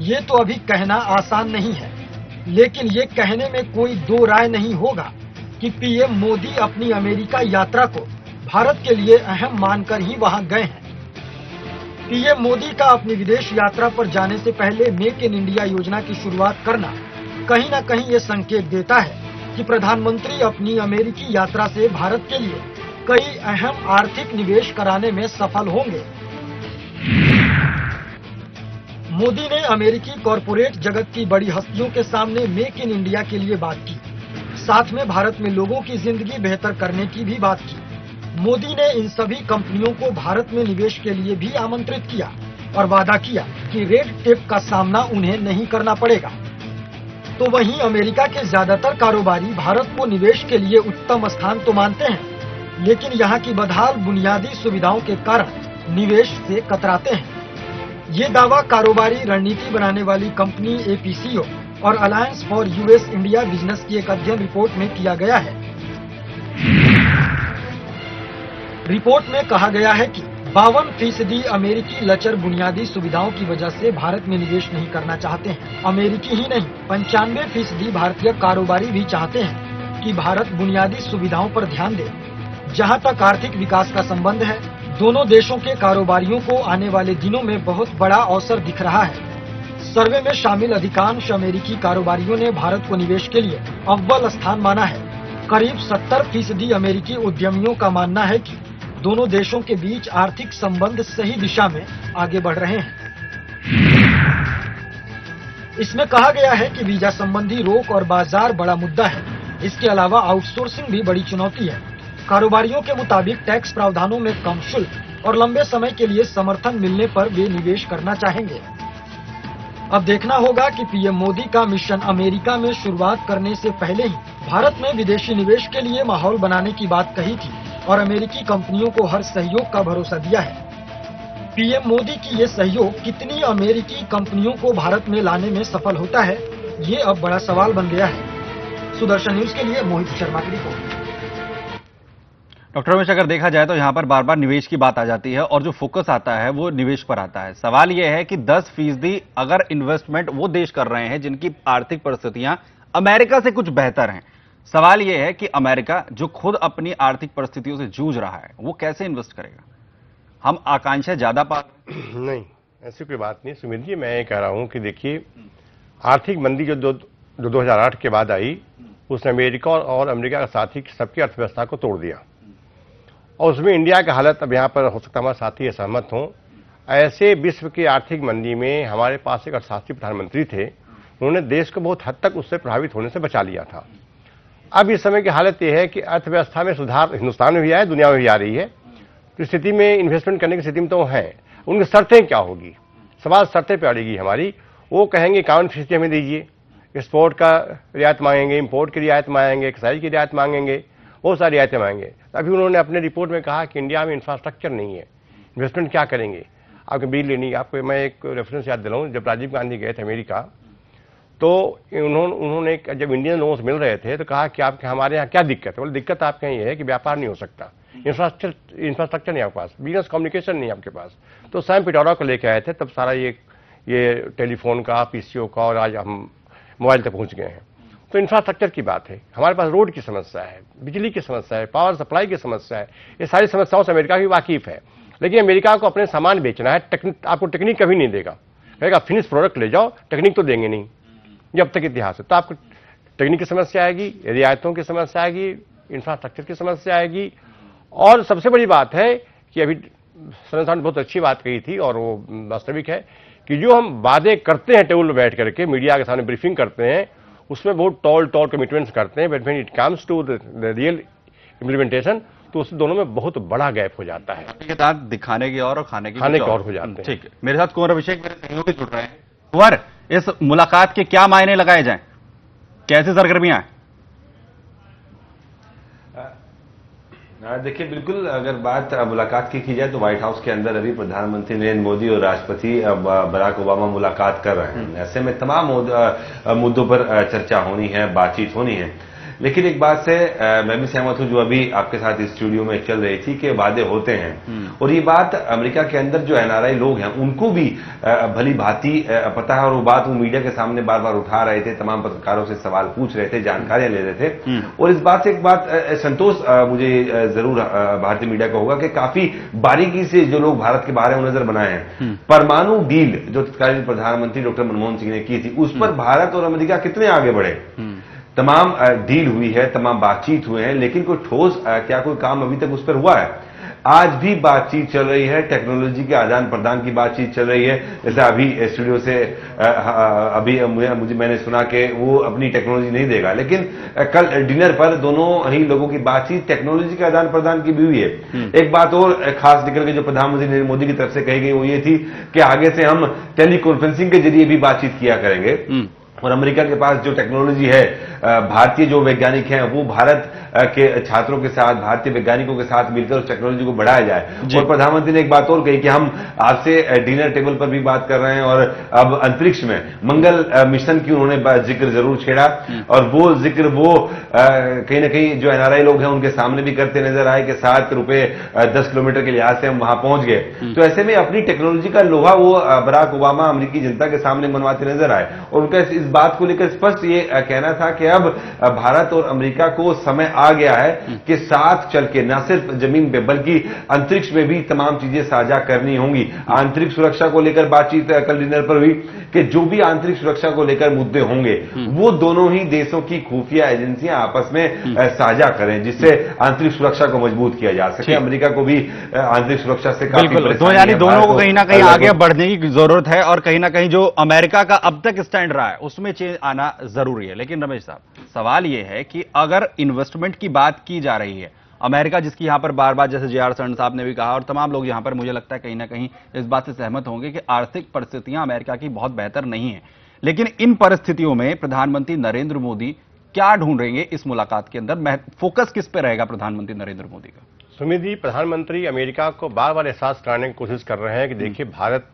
ये तो अभी कहना आसान नहीं है, लेकिन ये कहने में कोई दो राय नहीं होगा। कि पीएम मोदी अपनी अमेरिका यात्रा को भारत के लिए अहम मानकर ही वहाँ गए हैं। पीएम मोदी का अपनी विदेश यात्रा पर जाने से पहले मेक इन इंडिया योजना की शुरुआत करना कहीं न कहीं ये संकेत देता है कि प्रधानमंत्री अपनी अमेरिकी यात्रा से भारत के लिए कई अहम आर्थिक निवेश कराने में सफल होंगे। मोदी ने अमेरिकी कॉरपोरेट जगत की बड़ी हस्तियों के सामने मेक इन इंडिया के लिए बात की। साथ में भारत में लोगों की ज़िंदगी बेहतर करने की भी बात की। मोदी ने इन सभी कंपनियों को भारत में निवेश के लिए भी आमंत्रित किया और वादा किया कि रेड टेप का सामना उन्हें नहीं करना पड़ेगा। तो वहीं अमेरिका के ज़्यादातर कारोबारी भारत को निवेश के लिए उत्तम स्थान तो मानते हैं, लेकिन यहाँ की बदहाल बुनियादी सुविधाओं के कारण निवेश से कतराते हैं। ये दावा कारोबारी रणनीति बनाने वाली कंपनी एपीसीओ और alliance for US India business की एक अध्ययन रिपोर्ट में किया गया है। रिपोर्ट में कहा गया है कि बावन फ़ीसदी अमेरिकी लचर बुनियादी सुविधाओं की वजह से भारत में निवेश नहीं करना चाहते हैं। अमेरिकी ही नहीं, पंचानवे फ़ीसदी भारतीय कारोबारी भी चाहते हैं कि भारत बुनियादी सुविधाओं पर ध्यान दे। जहाँ तक आर्थिक विकास का संबंध है, दोनों देशों के कारोबारियों को आने वाले दिनों में बहुत बड़ा अवसर दिख रहा है। सर्वे में शामिल अधिकांश अमेरिकी कारोबारियों ने भारत को निवेश के लिए अव्वल स्थान माना है। करीब 70 फ़ीसदी अमेरिकी उद्यमियों का मानना है कि दोनों देशों के बीच आर्थिक संबंध सही दिशा में आगे बढ़ रहे हैं। इसमें कहा गया है कि वीज़ा संबंधी रोक और बाज़ार बड़ा मुद्दा है। इसके अलावा आउटसोर्सिंग भी बड़ी चुनौती है। कारोबारियों के मुताबिक टैक्स प्रावधानों में कम शुल्क और लंबे समय के लिए समर्थन मिलने पर वे निवेश करना चाहेंगे। अब देखना होगा कि पीएम मोदी का मिशन अमेरिका में शुरुआत करने से पहले ही भारत में विदेशी निवेश के लिए माहौल बनाने की बात कही थी और अमेरिकी कंपनियों को हर सहयोग का भरोसा दिया है। पीएम मोदी की ये सहयोग कितनी अमेरिकी कंपनियों को भारत में लाने में सफल होता है, ये अब बड़ा सवाल बन गया है। सुदर्शन न्यूज़ के लिए मोहित शर्मा की रिपोर्ट। डॉक्टर रमेश अगर देखा जाए तो यहाँ पर बार बार निवेश की बात आ जाती है और जो फोकस आता है वो निवेश पर आता है। सवाल यह है कि 10 फ़ीसदी अगर इन्वेस्टमेंट वो देश कर रहे हैं जिनकी आर्थिक परिस्थितियाँ अमेरिका से कुछ बेहतर हैं। सवाल यह है कि अमेरिका जो खुद अपनी आर्थिक परिस्थितियों से जूझ रहा है, वो कैसे इन्वेस्ट करेगा? हम आकांक्षा ज़्यादा पा नहीं, ऐसी कोई बात नहीं। सुमित जी, मैं ये कह रहा हूँ कि देखिए, आर्थिक मंदी जो दो, जो 2008 के बाद आई, उसने अमेरिका और अमेरिका का साथ ही सबकी अर्थव्यवस्था को तोड़ दिया। और उसमें इंडिया की हालत अब यहाँ पर हो सकता हमारे साथी असहमत हों। ऐसे विश्व की आर्थिक मंदी में हमारे पास एक अर्थशास्त्री प्रधानमंत्री थे। उन्होंने देश को बहुत हद तक उससे प्रभावित होने से बचा लिया था। अब इस समय की हालत यह है कि अर्थव्यवस्था में सुधार हिंदुस्तान में भी आया दुनिया में भी आ रही है। तो स्थिति में इन्वेस्टमेंट करने की स्थिति में तो है। उनकी शर्तें क्या होगी? सवाल शर्तें पे अड़ेगी हमारी। वो कहेंगे इक्यावन फ़ीसदी हमें दीजिए। एक्सपोर्ट का रियायत मांगेंगे इंपोर्ट की रियायत मांगेंगे एक्साइज की रियायत मांगेंगे। बहुत सारी आयतें मांगे। अभी उन्होंने अपने रिपोर्ट में कहा कि इंडिया में इंफ्रास्ट्रक्चर नहीं है। इन्वेस्टमेंट क्या करेंगे? आपको बिल लेनी आपको मैं एक रेफरेंस याद दिलाऊं, जब राजीव गांधी गए थे अमेरिका तो उन्होंने उन्होंने जब इंडियन लोगों से मिल रहे थे तो कहा कि आपके हमारे यहाँ क्या दिक्कत है? बोले, दिक्कत आपके यहाँ ये है कि व्यापार नहीं हो सकता। इंफ्रास्ट्रक्चर इंफ्रास्ट्रक्चर नहीं आपके पास। बिज़नेस कम्युनिकेशन नहीं आपके पास। तो सैम पिटौरा को लेके आए थे, तब सारा ये ये टेलीफोन का पीसीओ का, और आज हम मोबाइल तक पहुँच गए हैं। तो इंफ्रास्ट्रक्चर की बात है। हमारे पास रोड की समस्या है, बिजली की समस्या है पावर सप्लाई की समस्या है, ये सारी समस्याओं से अमेरिका भी वाकिफ है। लेकिन अमेरिका को अपने सामान बेचना है टेक्निक आपको टेक्निक कभी नहीं देगा। कहेगा फिनिश प्रोडक्ट ले जाओ टेक्निक तो देंगे नहीं, जब तक इतिहास है। तो आपको टेक्निक की समस्या आएगी रियायतों की समस्या आएगी इंफ्रास्ट्रक्चर की समस्या आएगी। और सबसे बड़ी बात है कि अभी संस्थान ने बहुत अच्छी बात कही थी, और वो वास्तविक है कि जो हम वादे करते हैं, टेबल पर बैठ करके, मीडिया के सामने ब्रीफिंग करते हैं उसमें बहुत टॉल टॉल कमिटमेंट्स करते हैं but when it comes to the real implementation तो उस दोनों में बहुत बड़ा गैप हो जाता है। साथ दिखाने की और, और खाने के खाने के और हो जाते हैं। ठीक है। मेरे साथ कुंवर अभिषेक मेरे सहयोगी जुड़ रहे हैं। कुंवर इस मुलाकात के क्या मायने लगाए जाएँ? कैसे सरगर्मियाँ हैं? देखिए बिल्कुल अगर बात मुलाकात की की जाए तो व्हाइट हाउस के अंदर अभी प्रधानमंत्री नरेंद्र मोदी और राष्ट्रपति बराक ओबामा मुलाकात कर रहे हैं। ऐसे में तमाम मुद्दों पर चर्चा होनी है बातचीत होनी है। लेकिन एक बात से आ, मैं भी सहमत हूँ जो अभी आपके साथ इस स्टूडियो में चल रही थी कि वादे होते हैं हम्म। और ये बात अमेरिका के अंदर जो एनआरआई लोग हैं उनको भी भली भांति पता है और वो बात वो मीडिया के सामने बार बार उठा रहे थे तमाम पत्रकारों से सवाल पूछ रहे थे जानकारियाँ ले रहे थे हम्म। और इस बात से एक बात संतोष मुझे ज़रूर भारतीय मीडिया का होगा कि काफ़ी बारीकी से जो लोग भारत के बारे में नज़र बनाए हैं हम्म। परमाणु डील जो तत्कालीन प्रधानमंत्री डॉक्टर मनमोहन सिंह ने की थी उस पर भारत और अमेरिका कितने आगे बढ़े तमाम डील हुई है तमाम बातचीत हुए हैं लेकिन कोई ठोस क्या कोई काम अभी तक उस पर हुआ है? आज भी बातचीत चल रही है टेक्नोलॉजी के आदान प्रदान की बातचीत चल रही है। जैसे अभी स्टूडियो से अभी मुझे, मैंने सुना कि वो अपनी टेक्नोलॉजी नहीं देगा। लेकिन कल डिनर पर दोनों ही लोगों की बातचीत टेक्नोलॉजी के आदान प्रदान की भी हुई है। हम्म। एक बात और खास निकल के जो प्रधानमंत्री नरेंद्र मोदी की तरफ़ से कही गई वो ये थी कि आगे से हम टेलीकॉन्फ्रेंसिंग के ज़रिए भी बातचीत किया करेंगे। हम्म। और अमेरिका के पास जो टेक्नोलॉजी है भारतीय जो वैज्ञानिक हैं वो भारत के छात्रों के साथ भारतीय वैज्ञानिकों के साथ मिलकर उस टेक्नोलॉजी को बढ़ाया जाए और प्रधानमंत्री ने एक बात और कही कि हम आपसे डिनर टेबल पर भी बात कर रहे हैं और अब अंतरिक्ष में मंगल मिशन की उन्होंने ज़िक्र ज़रूर छेड़ा। और वो ज़िक्र वो कहीं ना कहीं जो एनआरआई लोग हैं उनके सामने भी करते नज़र आए कि सात रुपए दस किलोमीटर के लिहाज से हम वहाँ पहुँच गए। तो ऐसे में अपनी टेक्नोलॉजी का लोहा वो बराक ओबामा अमरीकी जनता के सामने बनवाते नज़र आए और उनका इस बात को लेकर स्पष्ट ये कहना था कि अब भारत और अमेरिका को समय आ गया है कि साथ चल के न सिर्फ़ ज़मीन पे बल्कि अंतरिक्ष में भी तमाम चीज़ें साझा करनी होंगी। आंतरिक सुरक्षा को लेकर बातचीत कल डिनर पर हुई कि जो भी आंतरिक सुरक्षा को लेकर मुद्दे होंगे वो दोनों ही देशों की खुफिया एजेंसियाँ आपस में साझा करें जिससे आंतरिक सुरक्षा को मज़बूत किया जा सके। अमेरिका को भी आंतरिक सुरक्षा से यानी दोनों को कहीं ना कहीं आगे बढ़ने की ज़रूरत है और कहीं ना कहीं जो अमेरिका का अब तक स्टैंड रहा है उसमें चेंज आना ज़रूरी है। लेकिन रमेश साहब सवाल यह है कि अगर इन्वेस्टमेंट की बात की जा रही है अमेरिका जिसकी यहाँ पर बार बार जैसे जे आर सरण साहब ने भी कहा और तमाम लोग यहाँ पर मुझे लगता है कहीं ना कहीं इस बात से सहमत होंगे कि आर्थिक परिस्थितियाँ अमेरिका की बहुत बेहतर नहीं है। लेकिन इन परिस्थितियों में प्रधानमंत्री नरेंद्र मोदी क्या ढूंढेंगे इस मुलाकात के अंदर? फोकस किस पे रहेगा प्रधानमंत्री नरेंद्र मोदी का? सुमित जी प्रधानमंत्री अमेरिका को बार बार एहसास कराने की कोशिश कर रहे हैं कि देखिए भारत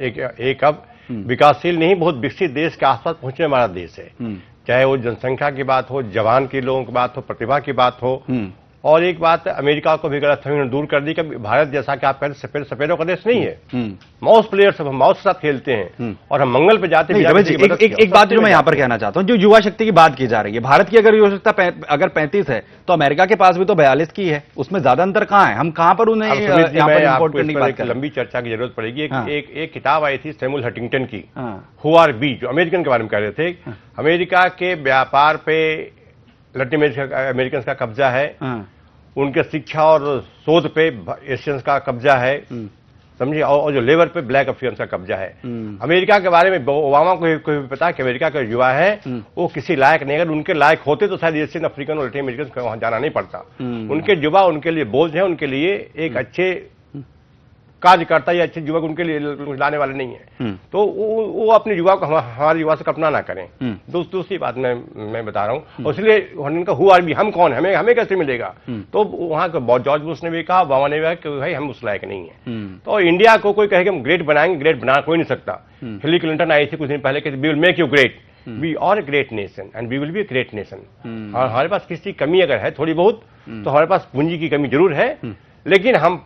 एक एक अब विकासशील नहीं बहुत विकसित देश के आसपास पहुँचने वाला देश है। हम्म, चाहे वो जनसंख्या की बात हो जवान के लोगों की बात हो प्रतिभा की बात हो हम्म, और एक बात अमेरिका को भी गलत फहमी दूर कर दी कि भारत जैसा कि आप कहते हैं, सफ़ेद सफेदों का देश नहीं है। हम्म। माउस प्लेयर्स हम माउस के साथ खेलते हैं और हम मंगल पे जाते हैं एक, एक, एक बात जो मैं यहाँ पर कहना चाहता हूँ जो युवा शक्ति की बात की जा रही है भारत की अगर युवा शक्ति अगर पैंतीस है तो अमेरिका के पास भी तो बयालीस की है उसमें ज़्यादा अंतर कहाँ है? हम कहाँ पर उन्हें हैं? लंबी चर्चा की ज़रूरत पड़ेगी। एक, हाँ। किताब आई थी सैमुअल हटिंगटन की हाँ, हु आर बी जो अमेरिकन के बारे में कह रहे थे। अमेरिका के व्यापार पे लैटिन अमेरिकन का कब्जा है। हाँ, उनके शिक्षा और शोध पे एशियंस का कब्जा है हम्म, समझिए और जो लेबर पे ब्लैक अफियंस का कब्जा है हम्म। अमेरिका के बारे में ओबामा को भी- भी पता है कि अमेरिका का युवा है हम्म। वो किसी लायक नहीं अगर उनके लायक होते तो शायद एशियन अफ्रीकन और लेटिन अमेरिकन को वहाँ जाना नहीं पड़ता। उनके युवा उनके लिए बोझ है उनके लिए एक अच्छे कार्यकर्ता या अच्छे युवक उनके लिए कुछ लाने वाले नहीं है। हम्म, तो वो वो अपने युवा को हमारे युवा से कल्पना ना करें। हम्म। दूस, दूसरी बात मैं मैं बता रहा हूँ। और इसलिए उनका हु आर भी हम कौन है? हमें हमें कैसे मिलेगा? हम्म। तो वहाँ जॉर्ज बुश ने भी कहा बाबा ने भी कहा भाई हम उस लायक नहीं है। हम्म, तो इंडिया को कोई कहे कि हम ग्रेट बनाएँगे ग्रेट बना कोई नहीं सकता। हम्म। हिली क्लिंटन आई थी कुछ दिन पहले we will make you great we are a great nation and we will be a great nation hmm. और हमारे पास किसी कमी अगर है थोड़ी बहुत तो हमारे पास पूंजी की कमी ज़रूर है। लेकिन हम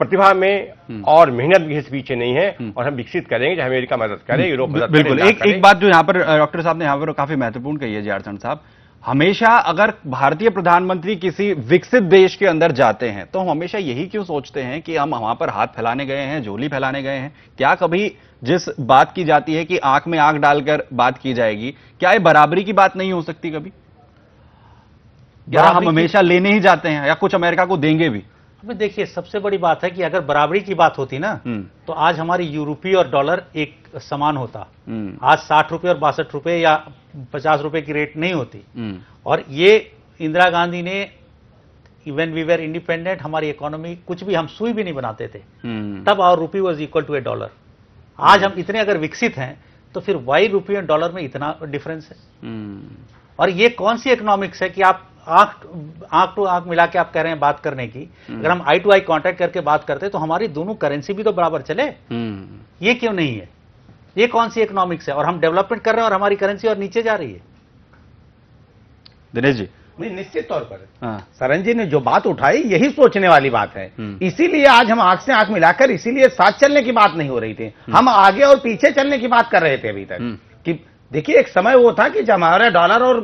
प्रतिभा में और मेहनत भी इस पीछे नहीं है और हम विकसित करेंगे चाहे अमेरिका मदद करे यूरोप मदद बिल्कुल। एक। एक बात जो यहाँ पर डॉक्टर साहब ने यहाँ पर काफ़ी महत्वपूर्ण कही है जारसन साहब। हमेशा अगर भारतीय प्रधानमंत्री किसी विकसित देश के अंदर जाते हैं तो हम हमेशा यही क्यों सोचते हैं कि हम वहाँ पर हाथ फैलाने गए हैं झोली फैलाने गए हैं? क्या कभी जिस बात की जाती है कि आँख में आँख डालकर बात की जाएगी क्या ये बराबरी की बात नहीं हो सकती कभी? क्या हम हमेशा लेने ही जाते हैं या कुछ अमेरिका को देंगे भी? अभी देखिए सबसे बड़ी बात है कि अगर बराबरी की बात होती ना हम्म। तो आज हमारी यूरोपीय और डॉलर एक समान होता। हम्म, आज साठ रुपए और बासठ रुपए या पचास रुपए की रेट नहीं होती। हम्म, और ये इंदिरा गांधी ने इवन वी वेर इंडिपेंडेंट हमारी इकोनॉमी कुछ भी हम सुई भी नहीं बनाते थे। तब our rupee was equal to a dollar आज हम इतने अगर विकसित हैं तो फिर वाई रुपी और डॉलर में इतना डिफरेंस है? और ये कौन सी इकोनॉमिक्स है कि आप आँख आँख टू आँख मिला के आप कह रहे हैं बात करने की अगर हम आई टू आई कांटेक्ट करके बात करते तो हमारी दोनों करेंसी भी तो बराबर चले। हम्म, ये क्यों नहीं है? ये कौन सी इकोनॉमिक्स है? और हम डेवलपमेंट कर रहे हैं और हमारी करेंसी और नीचे जा रही है। दिनेश जी। नहीं निश्चित तौर पर। हाँ। सरन जी ने जो बात उठाई यही सोचने वाली बात है। हम्म। इसीलिए आज हम आँख से आँख मिलाकर इसीलिए साथ चलने की बात नहीं हो रही थी। हम आगे और पीछे चलने की बात कर रहे थे अभी तक हम्म। कि देखिए एक समय वो था कि जब हमारे डॉलर और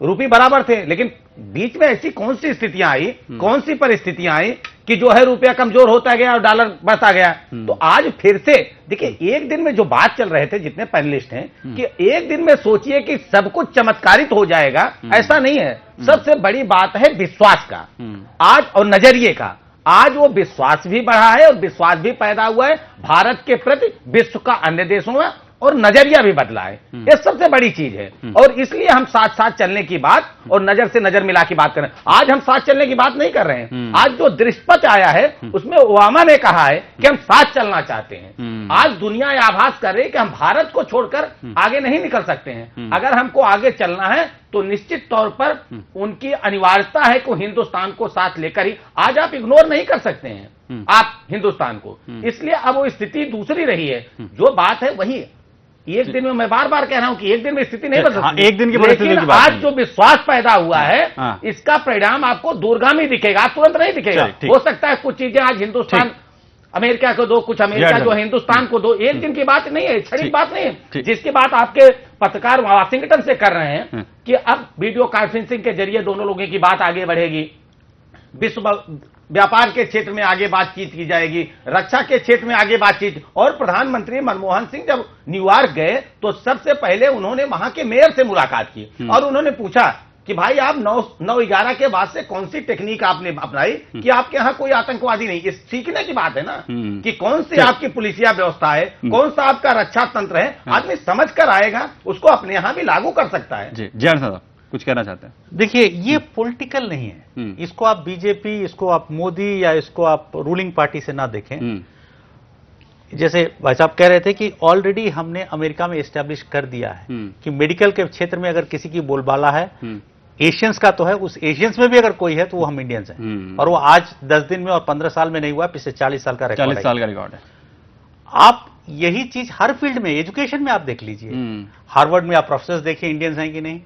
रुपी बराबर थे लेकिन बीच में ऐसी कौन सी स्थितियाँ आई कौन सी परिस्थितियाँ आई कि जो है रुपया कमज़ोर होता गया और डॉलर बढ़ता गया? तो आज फिर से देखिए एक दिन में जो बात चल रहे थे जितने पैनलिस्ट हैं कि एक दिन में सोचिए कि सब कुछ चमत्कारित हो जाएगा ऐसा नहीं है। सबसे बड़ी बात है विश्वास का। हम्म। आज और नज़रिए का। आज वो विश्वास भी बढ़ा है और विश्वास भी पैदा हुआ है। भारत के प्रति विश्व का अन्य देशों में और नज़रिया भी बदला है। ये सबसे बड़ी चीज़ है। और इसलिए हम साथ साथ चलने की बात और नज़र से नज़र मिला की बात कर रहे हैं। आज हम साथ चलने की बात नहीं कर रहे हैं। आज जो दृष्टपच आया है उसमें ओबामा ने कहा है कि हम साथ चलना चाहते हैं। हम्म। आज दुनिया आभास कर रही है कि हम भारत को छोड़कर आगे नहीं निकल सकते हैं। अगर हमको आगे चलना है तो निश्चित तौर पर उनकी अनिवार्यता है कि हिंदुस्तान को साथ लेकर ही आज आप इग्नोर नहीं कर सकते हैं। आप हिंदुस्तान को। इसलिए अब वो स्थिति दूसरी रही है। जो बात है वही एक दिन में मैं बार बार कह रहा हूँ कि एक दिन में स्थिति नहीं बदल हाँ। एक दिन की लेकिन की आज जो विश्वास पैदा हुआ है हाँ। इसका परिणाम आपको दूरगामी दिखेगा आज तुरंत नहीं दिखेगा हो सकता है कुछ चीज़ें आज हिंदुस्तान अमेरिका को दो कुछ अमेरिका जो। हिंदुस्तान को दो एक दिन की बात नहीं है छड़ी बात नहीं है जिसकी बात आपके पत्रकार वाशिंगटन से कर रहे हम्म। हैं कि अब वीडियो कॉन्फ्रेंसिंग के ज़रिए दोनों लोगों की बात आगे बढ़ेगी विश्व व्यापार के क्षेत्र में आगे बातचीत की जाएगी रक्षा के क्षेत्र में आगे बातचीत। और प्रधानमंत्री मनमोहन सिंह जब न्यूयॉर्क गए तो सबसे पहले उन्होंने वहाँ के मेयर से मुलाकात की और उन्होंने पूछा कि भाई आप नौ नौ ग्यारह के बाद से कौन सी टेक्निक आपने अपनाई कि आपके यहाँ कोई आतंकवादी नहीं? ये सीखने की बात है ना हम्म। कि कौन सी आपकी पुलिसिया व्यवस्था है कौन सा आपका रक्षा तंत्र है? आदमी समझ कर आएगा उसको अपने यहाँ भी लागू कर सकता है। जी जय साहब कुछ कहना चाहते हैं? देखिए ये पॉलिटिकल नहीं है। हम्म। इसको आप बीजेपी इसको आप मोदी या इसको आप रूलिंग पार्टी से ना देखें। हम्म, जैसे भाई साहब कह रहे थे कि ऑलरेडी हमने अमेरिका में एस्टेब्लिश कर दिया है हम्म। कि मेडिकल के क्षेत्र में अगर किसी की बोलबाला है एशियंस का तो है उस एशियंस में भी अगर कोई है तो वो हम इंडियंस हैं। और वो आज 10 दिन में और 15 साल में नहीं हुआ पिछले 40 साल का रिकॉर्ड चालीस साल का रिकॉर्ड है। आप यही चीज़ हर फ़ील्ड में एजुकेशन में आप देख लीजिए। हार्वर्ड में आप प्रोफेसर देखिए इंडियंस हैं कि नहीं?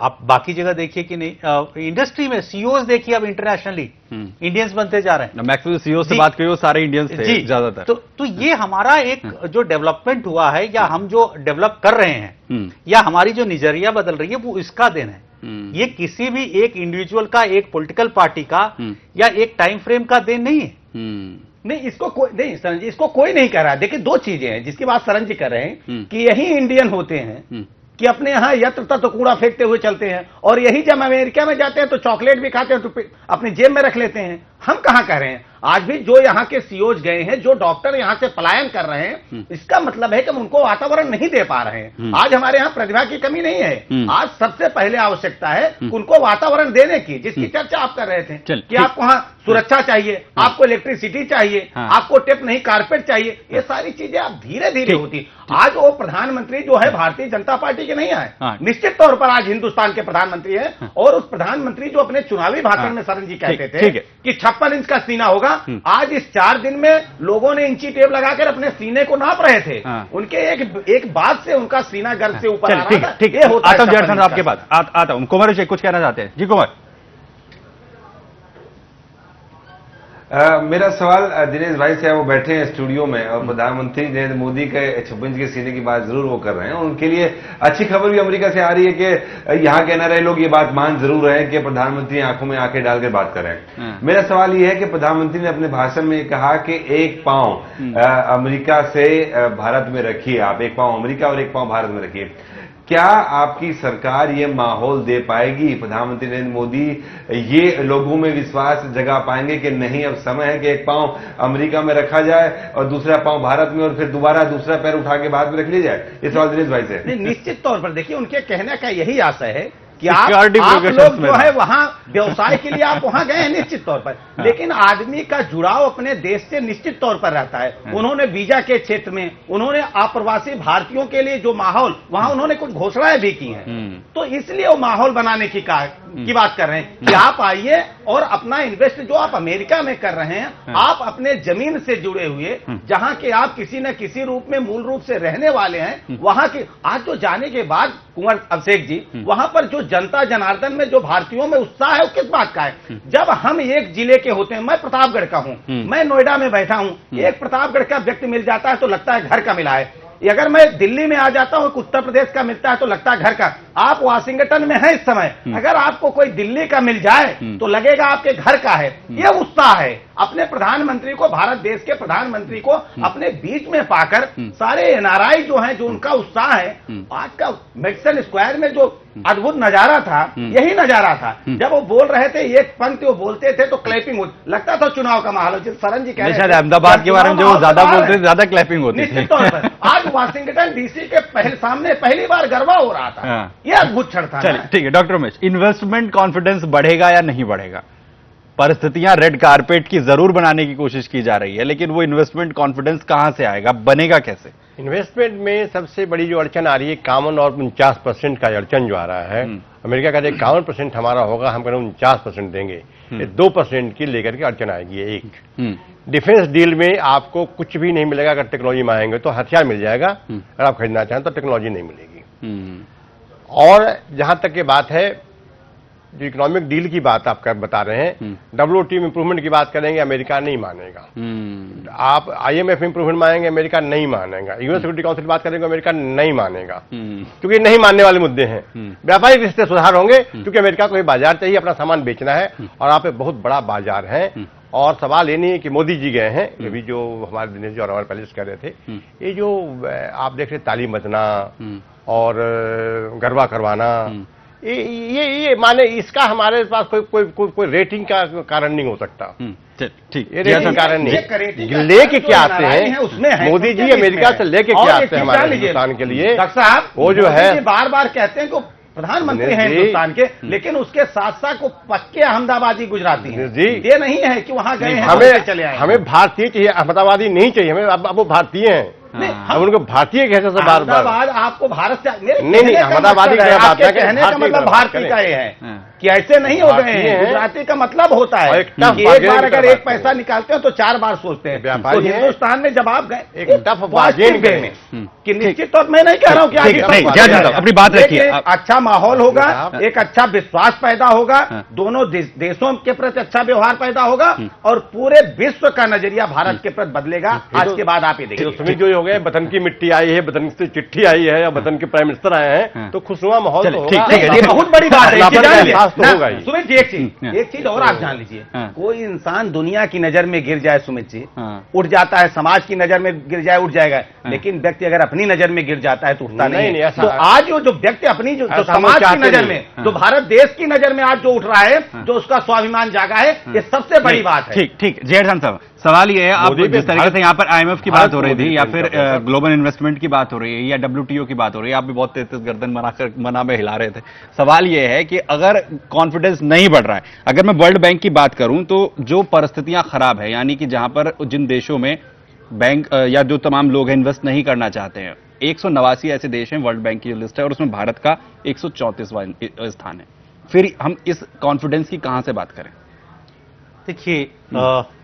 आप बाकी जगह देखिए कि नहीं आ, इंडस्ट्री में सीईओज देखिए अब इंटरनेशनली हम्म। इंडियंस बनते जा रहे हैं। मैक्सिमम सीईओ से बात करिए सारे इंडियंस थे ज़्यादातर। तो तो ये हमारा एक जो डेवलपमेंट हुआ है या हम जो डेवलप कर रहे हैं हम्म, या हमारी जो नज़रिया बदल रही है वो इसका दिन है। हम्म, ये किसी भी एक इंडिविजुअल का एक पॉलिटिकल पार्टी का हम्म। या एक टाइम फ्रेम का देन नहीं है। हम्म, नहीं इसको कोई नहीं सरन जी इसको कोई नहीं कर रहा है। देखिए दो चीज़ें हैं जिसकी बात सरन जी कर रहे हम्म। हैं कि यही इंडियन होते हैं हम्म, कि अपने यहाँ यत्र तत्र कूड़ा फेंकते हुए चलते हैं। और यही जब अमेरिका में जाते हैं तो चॉकलेट भी खाते हैं तो अपनी जेब में रख लेते हैं। हम कहाँ कह रहे हैं? आज भी जो यहाँ के सीओज गए हैं जो डॉक्टर यहाँ से पलायन कर रहे हैं इसका मतलब है कि हम उनको वातावरण नहीं दे पा रहे हैं। आज हमारे यहाँ प्रतिभा की कमी नहीं है। हम्म। आज सबसे पहले आवश्यकता है उनको वातावरण देने की जिसकी चर्चा आप कर रहे थे कि आपको वहाँ सुरक्षा चाहिए आपको इलेक्ट्रिसिटी चाहिए हाँ। आपको टेप नहीं कारपेट चाहिए ये सारी चीज़ें आप धीरे धीरे होती आज वो प्रधानमंत्री जो है भारतीय जनता पार्टी के नहीं आए। हाँ। निश्चित तौर पर आज हिंदुस्तान के प्रधानमंत्री है और उस प्रधानमंत्री जो अपने चुनावी भाषण हाँ। में सरन जी कहते थे कि छप्पन इंच का सीना होगा हम्म। आज इस चार दिन में लोगों ने इंची टेप लगाकर अपने सीने को नाप रहे थे। हाँ। उनके एक एक बात से उनका सीना गर्द से ऊपर ठीक है ठीक ये है होता है। हूँ आपके पास आता हूँ। कुमार जी कुछ कहना चाहते हैं। जी कुमार मेरा सवाल दिनेश भाई से है वो बैठे हैं स्टूडियो में और प्रधानमंत्री नरेंद्र मोदी के छप्पन के सीने की बात ज़रूर वो कर रहे हैं और उनके लिए अच्छी खबर भी अमेरिका से आ रही है कि यहाँ के एनआरआई लोग ये बात मान ज़रूर रहे हैं कि प्रधानमंत्री आँखों में आँखें डालकर बात कर रहे हाँ। मेरा सवाल ये है कि प्रधानमंत्री ने अपने भाषण में कहा कि एक पाँव अ, अमेरिका से भारत में रखिए आप एक पाँव अमेरिका और एक पाँव भारत में रखिए। क्या आपकी सरकार ये माहौल दे पाएगी? प्रधानमंत्री नरेंद्र मोदी, ये लोगों में विश्वास जगा पाएँगे कि नहीं? अब समय है कि एक पाँव अमेरिका में रखा जाए और दूसरा पाँव भारत में और फिर दोबारा दूसरा पैर उठा के बाद में रख लिया जाए। इस सवाल दिनेश भाई से। निश्चित तौर पर देखिए, उनके कहने का यही आशा है कि आप, आप लोग जो है वहाँ व्यवसाय के लिए आप वहाँ गए हैं निश्चित तौर पर। लेकिन आदमी का जुड़ाव अपने देश से निश्चित तौर पर रहता है। उन्होंने वीज़ा के क्षेत्र में उन्होंने अप्रवासी भारतीयों के लिए जो माहौल वहाँ उन्होंने कुछ घोषणाएँ भी की हैं। हम्म। तो इसलिए वो माहौल बनाने की का, की बात कर रहे हैं कि आप आइए और अपना इन्वेस्ट जो आप अमेरिका में कर रहे हैं आप अपने ज़मीन से जुड़े हुए जहाँ के आप किसी न किसी रूप में मूल रूप से रहने वाले हैं वहाँ के आज जो जाने के बाद कुंवर अभिषेक जी वहाँ पर जो जनता जनार्दन में जो भारतीयों में उत्साह है वो किस बात का है? जब हम एक ज़िले के होते हैं मैं प्रतापगढ़ का हूँ मैं नोएडा में बैठा हूँ एक प्रतापगढ़ का व्यक्ति मिल जाता है तो लगता है घर का मिला है। अगर मैं दिल्ली में आ जाता हूँ उत्तर प्रदेश का मिलता है तो लगता है घर का। आप वाशिंगटन में हैं इस समय। अगर आपको कोई दिल्ली का मिल जाए तो लगेगा आपके घर का है। ये उत्साह है। अपने प्रधानमंत्री को भारत देश के प्रधानमंत्री को अपने बीच में पाकर सारे एनआरआई जो हैं जो उनका उत्साह है आज का मेडिसन स्क्वायर में जो अद्भुत नज़ारा था यही नज़ारा था। जब वो बोल रहे थे एक पंक्ति वो बोलते थे तो क्लैपिंग लगता था चुनाव का माहौल जिस सरन जी कह रहे अहमदाबाद के बारे में जो वो ज़्यादा बोलते थे ज़्यादा क्लैपिंग होती थी। आज वाशिंगटन डीसी के पहले सामने पहली बार गरबा हो रहा था। यह अद्भुत क्षण था चलिए ठीक है डॉक्टर उमेश इन्वेस्टमेंट कॉन्फिडेंस बढ़ेगा या नहीं बढ़ेगा? परिस्थितियाँ रेड कारपेट की ज़रूर बनाने की कोशिश की जा रही है लेकिन वो इन्वेस्टमेंट कॉन्फिडेंस कहाँ से आएगा? बनेगा कैसे? इन्वेस्टमेंट में सबसे बड़ी जो अड़चन आ रही है कामन और उनचास परसेंट का अड़चन जो आ रहा है अमेरिका का जो इक्यावन परसेंट हमारा होगा हम करें उनचास परसेंट देंगे। ये दो परसेंट की लेकर के अड़चन आएगी एक। हम्म, डिफेंस डील में आपको कुछ भी नहीं मिलेगा अगर टेक्नोलॉजी में आएँगे तो हथियार मिल जाएगा अगर आप खरीदना चाहें तो टेक्नोलॉजी नहीं मिलेगी। हम्म, और जहाँ तक की बात है जो इकोनॉमिक डील की बात आप कर बता रहे हैं डब्ल्यू टी इंप्रूवमेंट की बात करेंगे अमेरिका नहीं मानेगा। हम्म, आप आईएमएफ इंप्रूवमेंट मांगेंगे अमेरिका नहीं मानेगा। यूएन सिक्योरिटी काउंसिल बात करेंगे अमेरिका नहीं मानेगा। हम्म, क्योंकि नहीं मानने वाले मुद्दे हैं। व्यापारिक रिश्ते सुधार होंगे क्योंकि अमेरिका को ये बाज़ार चाहिए अपना सामान बेचना है और आप एक बहुत बड़ा बाज़ार है। और सवाल ये नहीं है कि मोदी जी गए हैं ये भी जो हमारे दिनेश जी और हमारे पहले से कह रहे थे ये जो आप देख रहे तालीम बचना और गरबा करवाना ये ये ये माने इसका हमारे पास कोई कोई कोई, कोई रेटिंग का कारण नहीं हो सकता। हम्म, ठीक। ये रेटिंग कारण नहीं। लेके जो क्या आते है, उसमें मोदी जी अमेरिका से लेके क्या आते हैं हमारे हिंदुस्तान के लिए? साहब वो जो है बार बार कहते हैं कि प्रधानमंत्री हैं हिंदुस्तान के लेकिन उसके साथ साथ वो पक्के अहमदाबादी गुजराती हैं। जी। ये नहीं है कि वहाँ गए हमें चले आए हमें भारतीय चाहिए अहमदाबादी नहीं चाहिए हमें अब वो भारतीय हैं। हम उनको भारतीय कहते से बार बार आपको भारत से नहीं, नहीं, कहने का अहमदाबादी है, कहने का मतलब की भारतीय। का ये है। हाँ। कि ऐसे नहीं हो गए हैं। हैं। गुजराती का मतलब होता है एक कि एक बार अगर एक पैसा निकालते हैं तो चार बार सोचते हैं। व्यापारी तो हिंदुस्तान में जब आप गए एक टफ positive बार्गेन वे करें। में कि निश्चित तौर मैं नहीं कह रहा हूँ कि आगे है, अपनी बात रखिए। अच्छा माहौल होगा एक अच्छा विश्वास पैदा होगा हाँ। दोनों देशों के प्रति अच्छा व्यवहार पैदा होगा और पूरे विश्व का नज़रिया भारत के प्रति बदलेगा। आज के बाद आप ये तो देखिए सुमित जो हो गए वतन की मिट्टी आई है वतन से चिट्ठी आई है या वतन के प्राइम मिनिस्टर आए हैं हाँ। तो खुशनुमा माहौल तो ठीक, है, ये बहुत बड़ी बात है। एहसास तो ही। सुमित जी एक चीज़ हाँ। एक चीज़ और आप जान लीजिए हाँ। कोई इंसान दुनिया की नज़र में गिर जाए सुमित जी हाँ। उठ जाता है समाज की नज़र में गिर जाए उठ जाएगा लेकिन व्यक्ति अगर अपनी नज़र में गिर जाता है तो उठता नहीं, है तो आज जो जो व्यक्ति अपनी जो, समाज की नज़र में जो भारत देश की नज़र में आज जो उठ रहा है जो उसका स्वाभिमान जागा है ये सबसे बड़ी बात है ठीक ठीक जेठन साहब सवाल ये है आप जिस तरीके से यहाँ पर आईएमएफ की बात हो रही थी या फिर ग्लोबल इन्वेस्टमेंट की बात हो रही है या डब्ल्यूटीओ की बात हो रही है आप भी बहुत तेज तेज गर्दन बनाकर मना में हिला रहे थे। सवाल ये है कि अगर कॉन्फिडेंस नहीं बढ़ रहा है अगर मैं वर्ल्ड बैंक की बात करूँ तो जो परिस्थितियाँ खराब है यानी कि जहाँ पर जिन देशों में बैंक या जो तमाम लोग हैं इन्वेस्ट नहीं करना चाहते हैं एक सौ नवासी ऐसे देश हैं वर्ल्ड बैंक की जो लिस्ट है और उसमें भारत का एक स्थान है। फिर हम इस कॉन्फिडेंस की कहाँ से बात करें? देखिए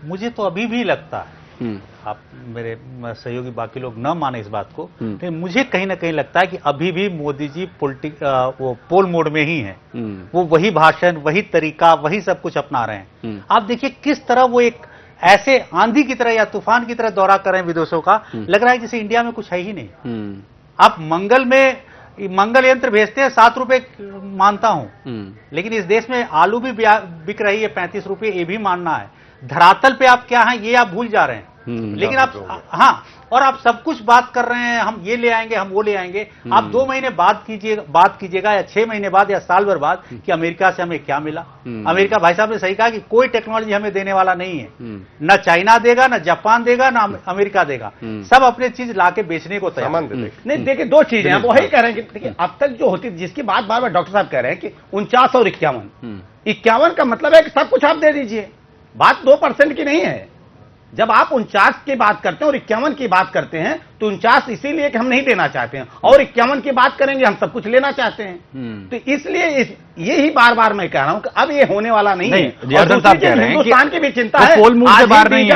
मुझे तो अभी भी लगता है हम्म, आप मेरे सहयोगी बाकी लोग न माने इस बात को हम्म। लेकिन मुझे कहीं ना कहीं लगता है कि अभी भी मोदी जी पोलिटिक वो पोल मोड में ही हैं। हम्म, वो वही भाषण वही तरीका वही सब कुछ अपना रहे हैं। हम्म। आप देखिए किस तरह वो एक ऐसे आंधी की तरह या तूफ़ान की तरह दौरा कर रहे हैं विदेशों का लग रहा है जैसे इंडिया में कुछ है ही नहीं। हम्म, आप मंगल में मंगल यंत्र भेजते हैं सात रुपए मानता हूँ। हम्म, लेकिन इस देश में आलू भी बिक रही है पैंतीस रुपए ये भी मानना है। धरातल पे आप क्या हैं ये आप भूल जा रहे हैं। लेकिन आप हाँ और आप सब कुछ बात कर रहे हैं हम ये ले आएँगे हम वो ले आएँगे। आप दो महीने बाद कीजिए बात कीजिएगा या छह महीने बाद या साल भर बाद कि अमेरिका से हमें क्या मिला। हम्म। अमेरिका भाई साहब ने सही कहा कि कोई टेक्नोलॉजी हमें देने वाला नहीं है। हम्म। न चाइना देगा न जापान देगा न अमेरिका देगा। हम्म। सब अपने चीज़ लाके बेचने को तैयार नहीं देखिए दो चीज़ें हैं। वही कह रहे हैं कि देखिए अब तक जो होती जिसकी बात बार बार डॉक्टर साहब कह रहे हैं कि उनचास और इक्यावन। हम्म, इक्यावन का मतलब है कि सब कुछ आप दे दीजिए। बात दो परसेंट की नहीं है। जब आप उनचास की बात करते हैं और इक्यावन की बात करते हैं तो उनचास इसीलिए कि हम नहीं देना चाहते हैं। और इक्यावन की बात करेंगे हम सब कुछ लेना चाहते हैं। हम्म। तो इसलिए इस, ये ही बार बार मैं कह रहा हूँ कि अब ये होने वाला नहीं, नहीं, है। हिंदुस्तान की भी चिंता है।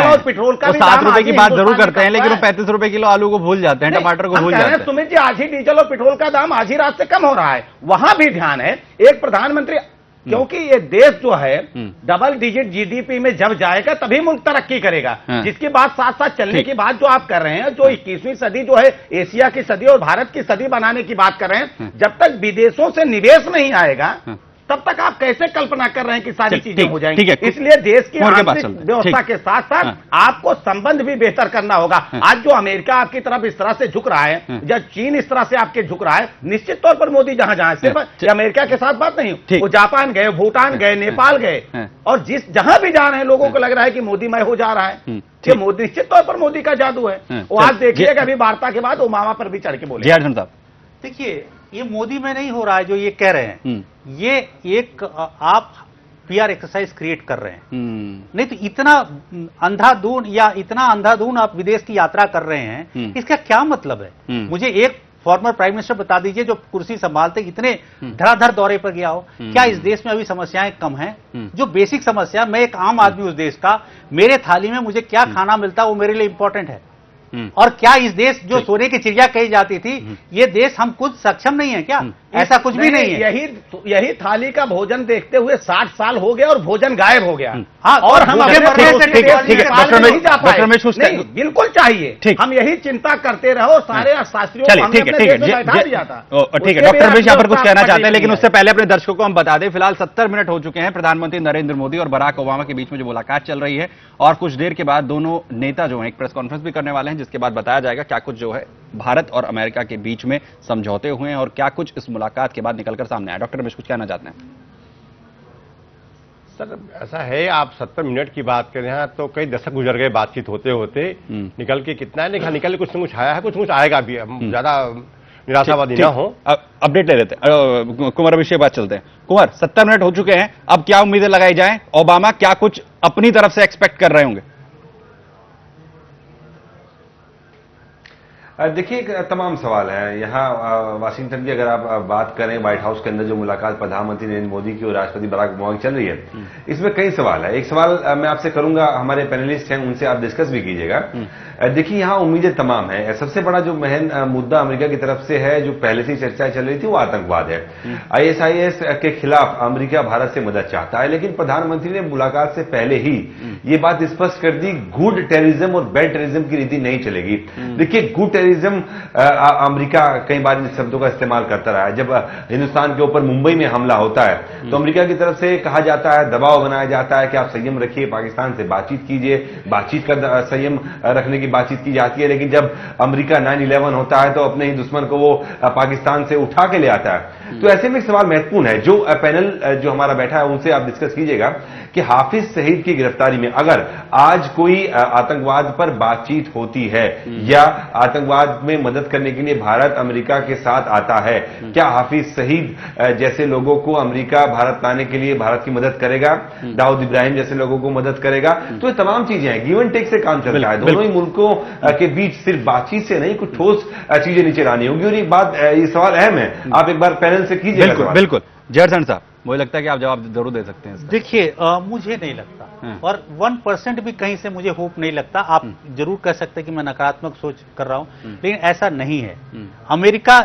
और पेट्रोल का सात रुपए की बात ज़रूर करते हैं लेकिन। पैंतीस रुपए किलो आलू को भूल जाते हैं टमाटर को भूल जाते हैं। सुमित जी आज ही डीजल और पेट्रोल का दाम आज ही रात से कम हो रहा है। वहाँ भी ध्यान है एक प्रधानमंत्री क्योंकि ये देश जो है हम्म। डबल डिजिट जीडीपी में जब जाएगा तभी मुल्क तरक्की करेगा हाँ। जिसकी बात साथ साथ चलने की बात जो आप कर रहे हैं जो 21वीं सदी जो है एशिया की सदी और भारत की सदी बनाने की बात कर रहे हैं जब तक विदेशों से निवेश नहीं आएगा हाँ। तब तक आप कैसे कल्पना कर रहे हैं कि सारी चीज़ें हो ठीक जाएँगी है। इसलिए देश की और के पास आंतरिक चलते हैं। व्यवस्था के साथ साथ हाँ। आपको संबंध भी बेहतर करना होगा। आज जो अमेरिका आपकी तरफ़ इस तरह से झुक रहा है हाँ। या चीन इस तरह से आपके झुक रहा है निश्चित तौर पर मोदी जहाँ जहाँ सिर्फ़ हाँ। अमेरिका के साथ बात नहीं। वो जापान गए भूटान गए नेपाल गए। हाँ। और जिस जहाँ भी जा रहे हैं लोगों को लग रहा है कि मोदी मय हो जा रहा है। ये मोदी निश्चित तौर पर मोदी का जादू है। हाँ, वो आज देखिएगा अभी वार्ता के बाद ओबामा पर भी चढ़ के बोले साहब। देखिए ये मोदी में नहीं हो रहा है जो ये कह रहे हैं। हम्म, ये एक आप पीआर एक्सरसाइज क्रिएट कर रहे हैं। हम्म, नहीं तो इतना अंधाधुन या इतना अंधाधुन आप विदेश की यात्रा कर रहे हैं हम्म। इसका क्या मतलब है। मुझे एक फॉर्मर प्राइम मिनिस्टर बता दीजिए जो कुर्सी संभालते इतने धड़ाधड़ दौरे पर गया हो। क्या इस देश में अभी समस्याएँ कम हैं। जो बेसिक समस्या मैं एक आम आदमी उस देश का मेरे थाली में मुझे क्या खाना मिलता है वो मेरे लिए इंपॉर्टेंट है। और क्या इस देश जो सोने की चिड़िया कही जाती थी ये देश हम कुछ सक्षम नहीं है क्या? ऐसा कुछ भी नहीं है। यही यही थाली का भोजन देखते हुए साठ साल हो गया और भोजन गायब हो गया। हाँ, और हम अपने है, है, बिल्कुल चाहिए। ठीक। हम यही चिंता करते रहो और सारे शास्त्रियों चलिए ठीक है ठीक है। ठीक है डॉक्टर रमेश यहाँ पर कुछ कहना चाहते हैं लेकिन उससे पहले अपने दर्शकों को हम बता दें फ़िलहाल सत्तर मिनट हो चुके हैं। प्रधानमंत्री नरेंद्र मोदी और बराक ओबामा के बीच में जो मुलाकात चल रही है और कुछ देर के बाद दोनों नेता जो है एक प्रेस कॉन्फ्रेंस भी करने वाले हैं जिसके बाद बताया जाएगा क्या कुछ जो है भारत और अमेरिका के बीच में समझौते हुए हैं और क्या कुछ इस मुलाकात के बाद निकलकर सामने आया डॉक्टर रमेश कुछ कहना चाहते हैं? सर ऐसा है आप सत्तर मिनट की बात करें यहाँ तो कई दशक गुजर गए बातचीत होते होते। हम्म। निकल के कितना है? निकल निकल कुछ न कुछ आया है कुछ कुछ आएगा भी। हम ज़्यादा निराशावादी ना हो। अपडेट ले लेते हैं। कुमार अभिषेक बात चलते हैं। कुमार सत्तर मिनट हो चुके हैं। अब क्या उम्मीदें लगाई जाए? ओबामा क्या कुछ अपनी तरफ़ से एक्सपेक्ट कर रहे होंगे? देखिए एक तमाम सवाल है। यहाँ वाशिंगटन की अगर आप बात करें व्हाइट हाउस के अंदर जो मुलाकात प्रधानमंत्री नरेंद्र मोदी की और राष्ट्रपति बराक ओबामा की चल रही है इसमें कई सवाल है। एक सवाल मैं आपसे करूँगा हमारे पैनलिस्ट हैं उनसे आप डिस्कस भी कीजिएगा। अ, देखिए यहाँ उम्मीदें तमाम है। सबसे बड़ा जो महन मुद्दा अमेरिका की तरफ़ से है जो पहले से चर्चाएँ चल रही थी वो आतंकवाद है। आईएसआईएस के खिलाफ अमेरिका भारत से मदद चाहता है लेकिन प्रधानमंत्री ने मुलाकात से पहले ही ये बात स्पष्ट कर दी गुड टेररिज्म और बैड टेररिज्म की रीति नहीं चलेगी। देखिए गुड टेररिज्म अ, अ, कई बार इन शब्दों का इस्तेमाल करता रहा है। जब हिंदुस्तान के ऊपर मुंबई में हमला होता है तो अमरीका की तरफ़ से कहा जाता है दबाव बनाया जाता है कि आप संयम रखिए पाकिस्तान से बातचीत कीजिए बातचीत का संयम रखने की बातचीत की जाती है लेकिन जब अमेरिका 9/11 होता है तो अपने ही दुश्मन को वो पाकिस्तान से उठा के ले आता है। तो ऐसे में एक सवाल महत्वपूर्ण है जो पैनल जो हमारा बैठा है उनसे आप डिस्कस कीजिएगा कि हाफिज सईद की गिरफ्तारी में अगर आज कोई आतंकवाद पर बातचीत होती है या आतंकवाद में मदद करने के लिए भारत अमेरिका के साथ आता है क्या हाफिज सहीद जैसे लोगों को अमेरिका भारत लाने के लिए भारत की मदद करेगा? दाऊद इब्राहिम जैसे लोगों को मदद करेगा? तो ये तमाम चीज़ें हैं गिवन टेक से काम चल रहा है दोनों ही मुल्कों अ, के बीच सिर्फ़ बातचीत से नहीं कुछ ठोस चीज़ें नीचे लानी होंगी। और ये बात ये सवाल अहम है। आप एक बार पैनल से कीजिएगा बिल्कुल बिल्कुल। जयरसन साहब मुझे लगता है कि आप जवाब ज़रूर दे सकते हैं देखिए मुझे नहीं लगता। हाँ। और वन परसेंट भी कहीं से मुझे होप नहीं लगता। आप ज़रूर कह सकते हैं कि मैं नकारात्मक सोच कर रहा हूँ लेकिन ऐसा नहीं है। अमेरिका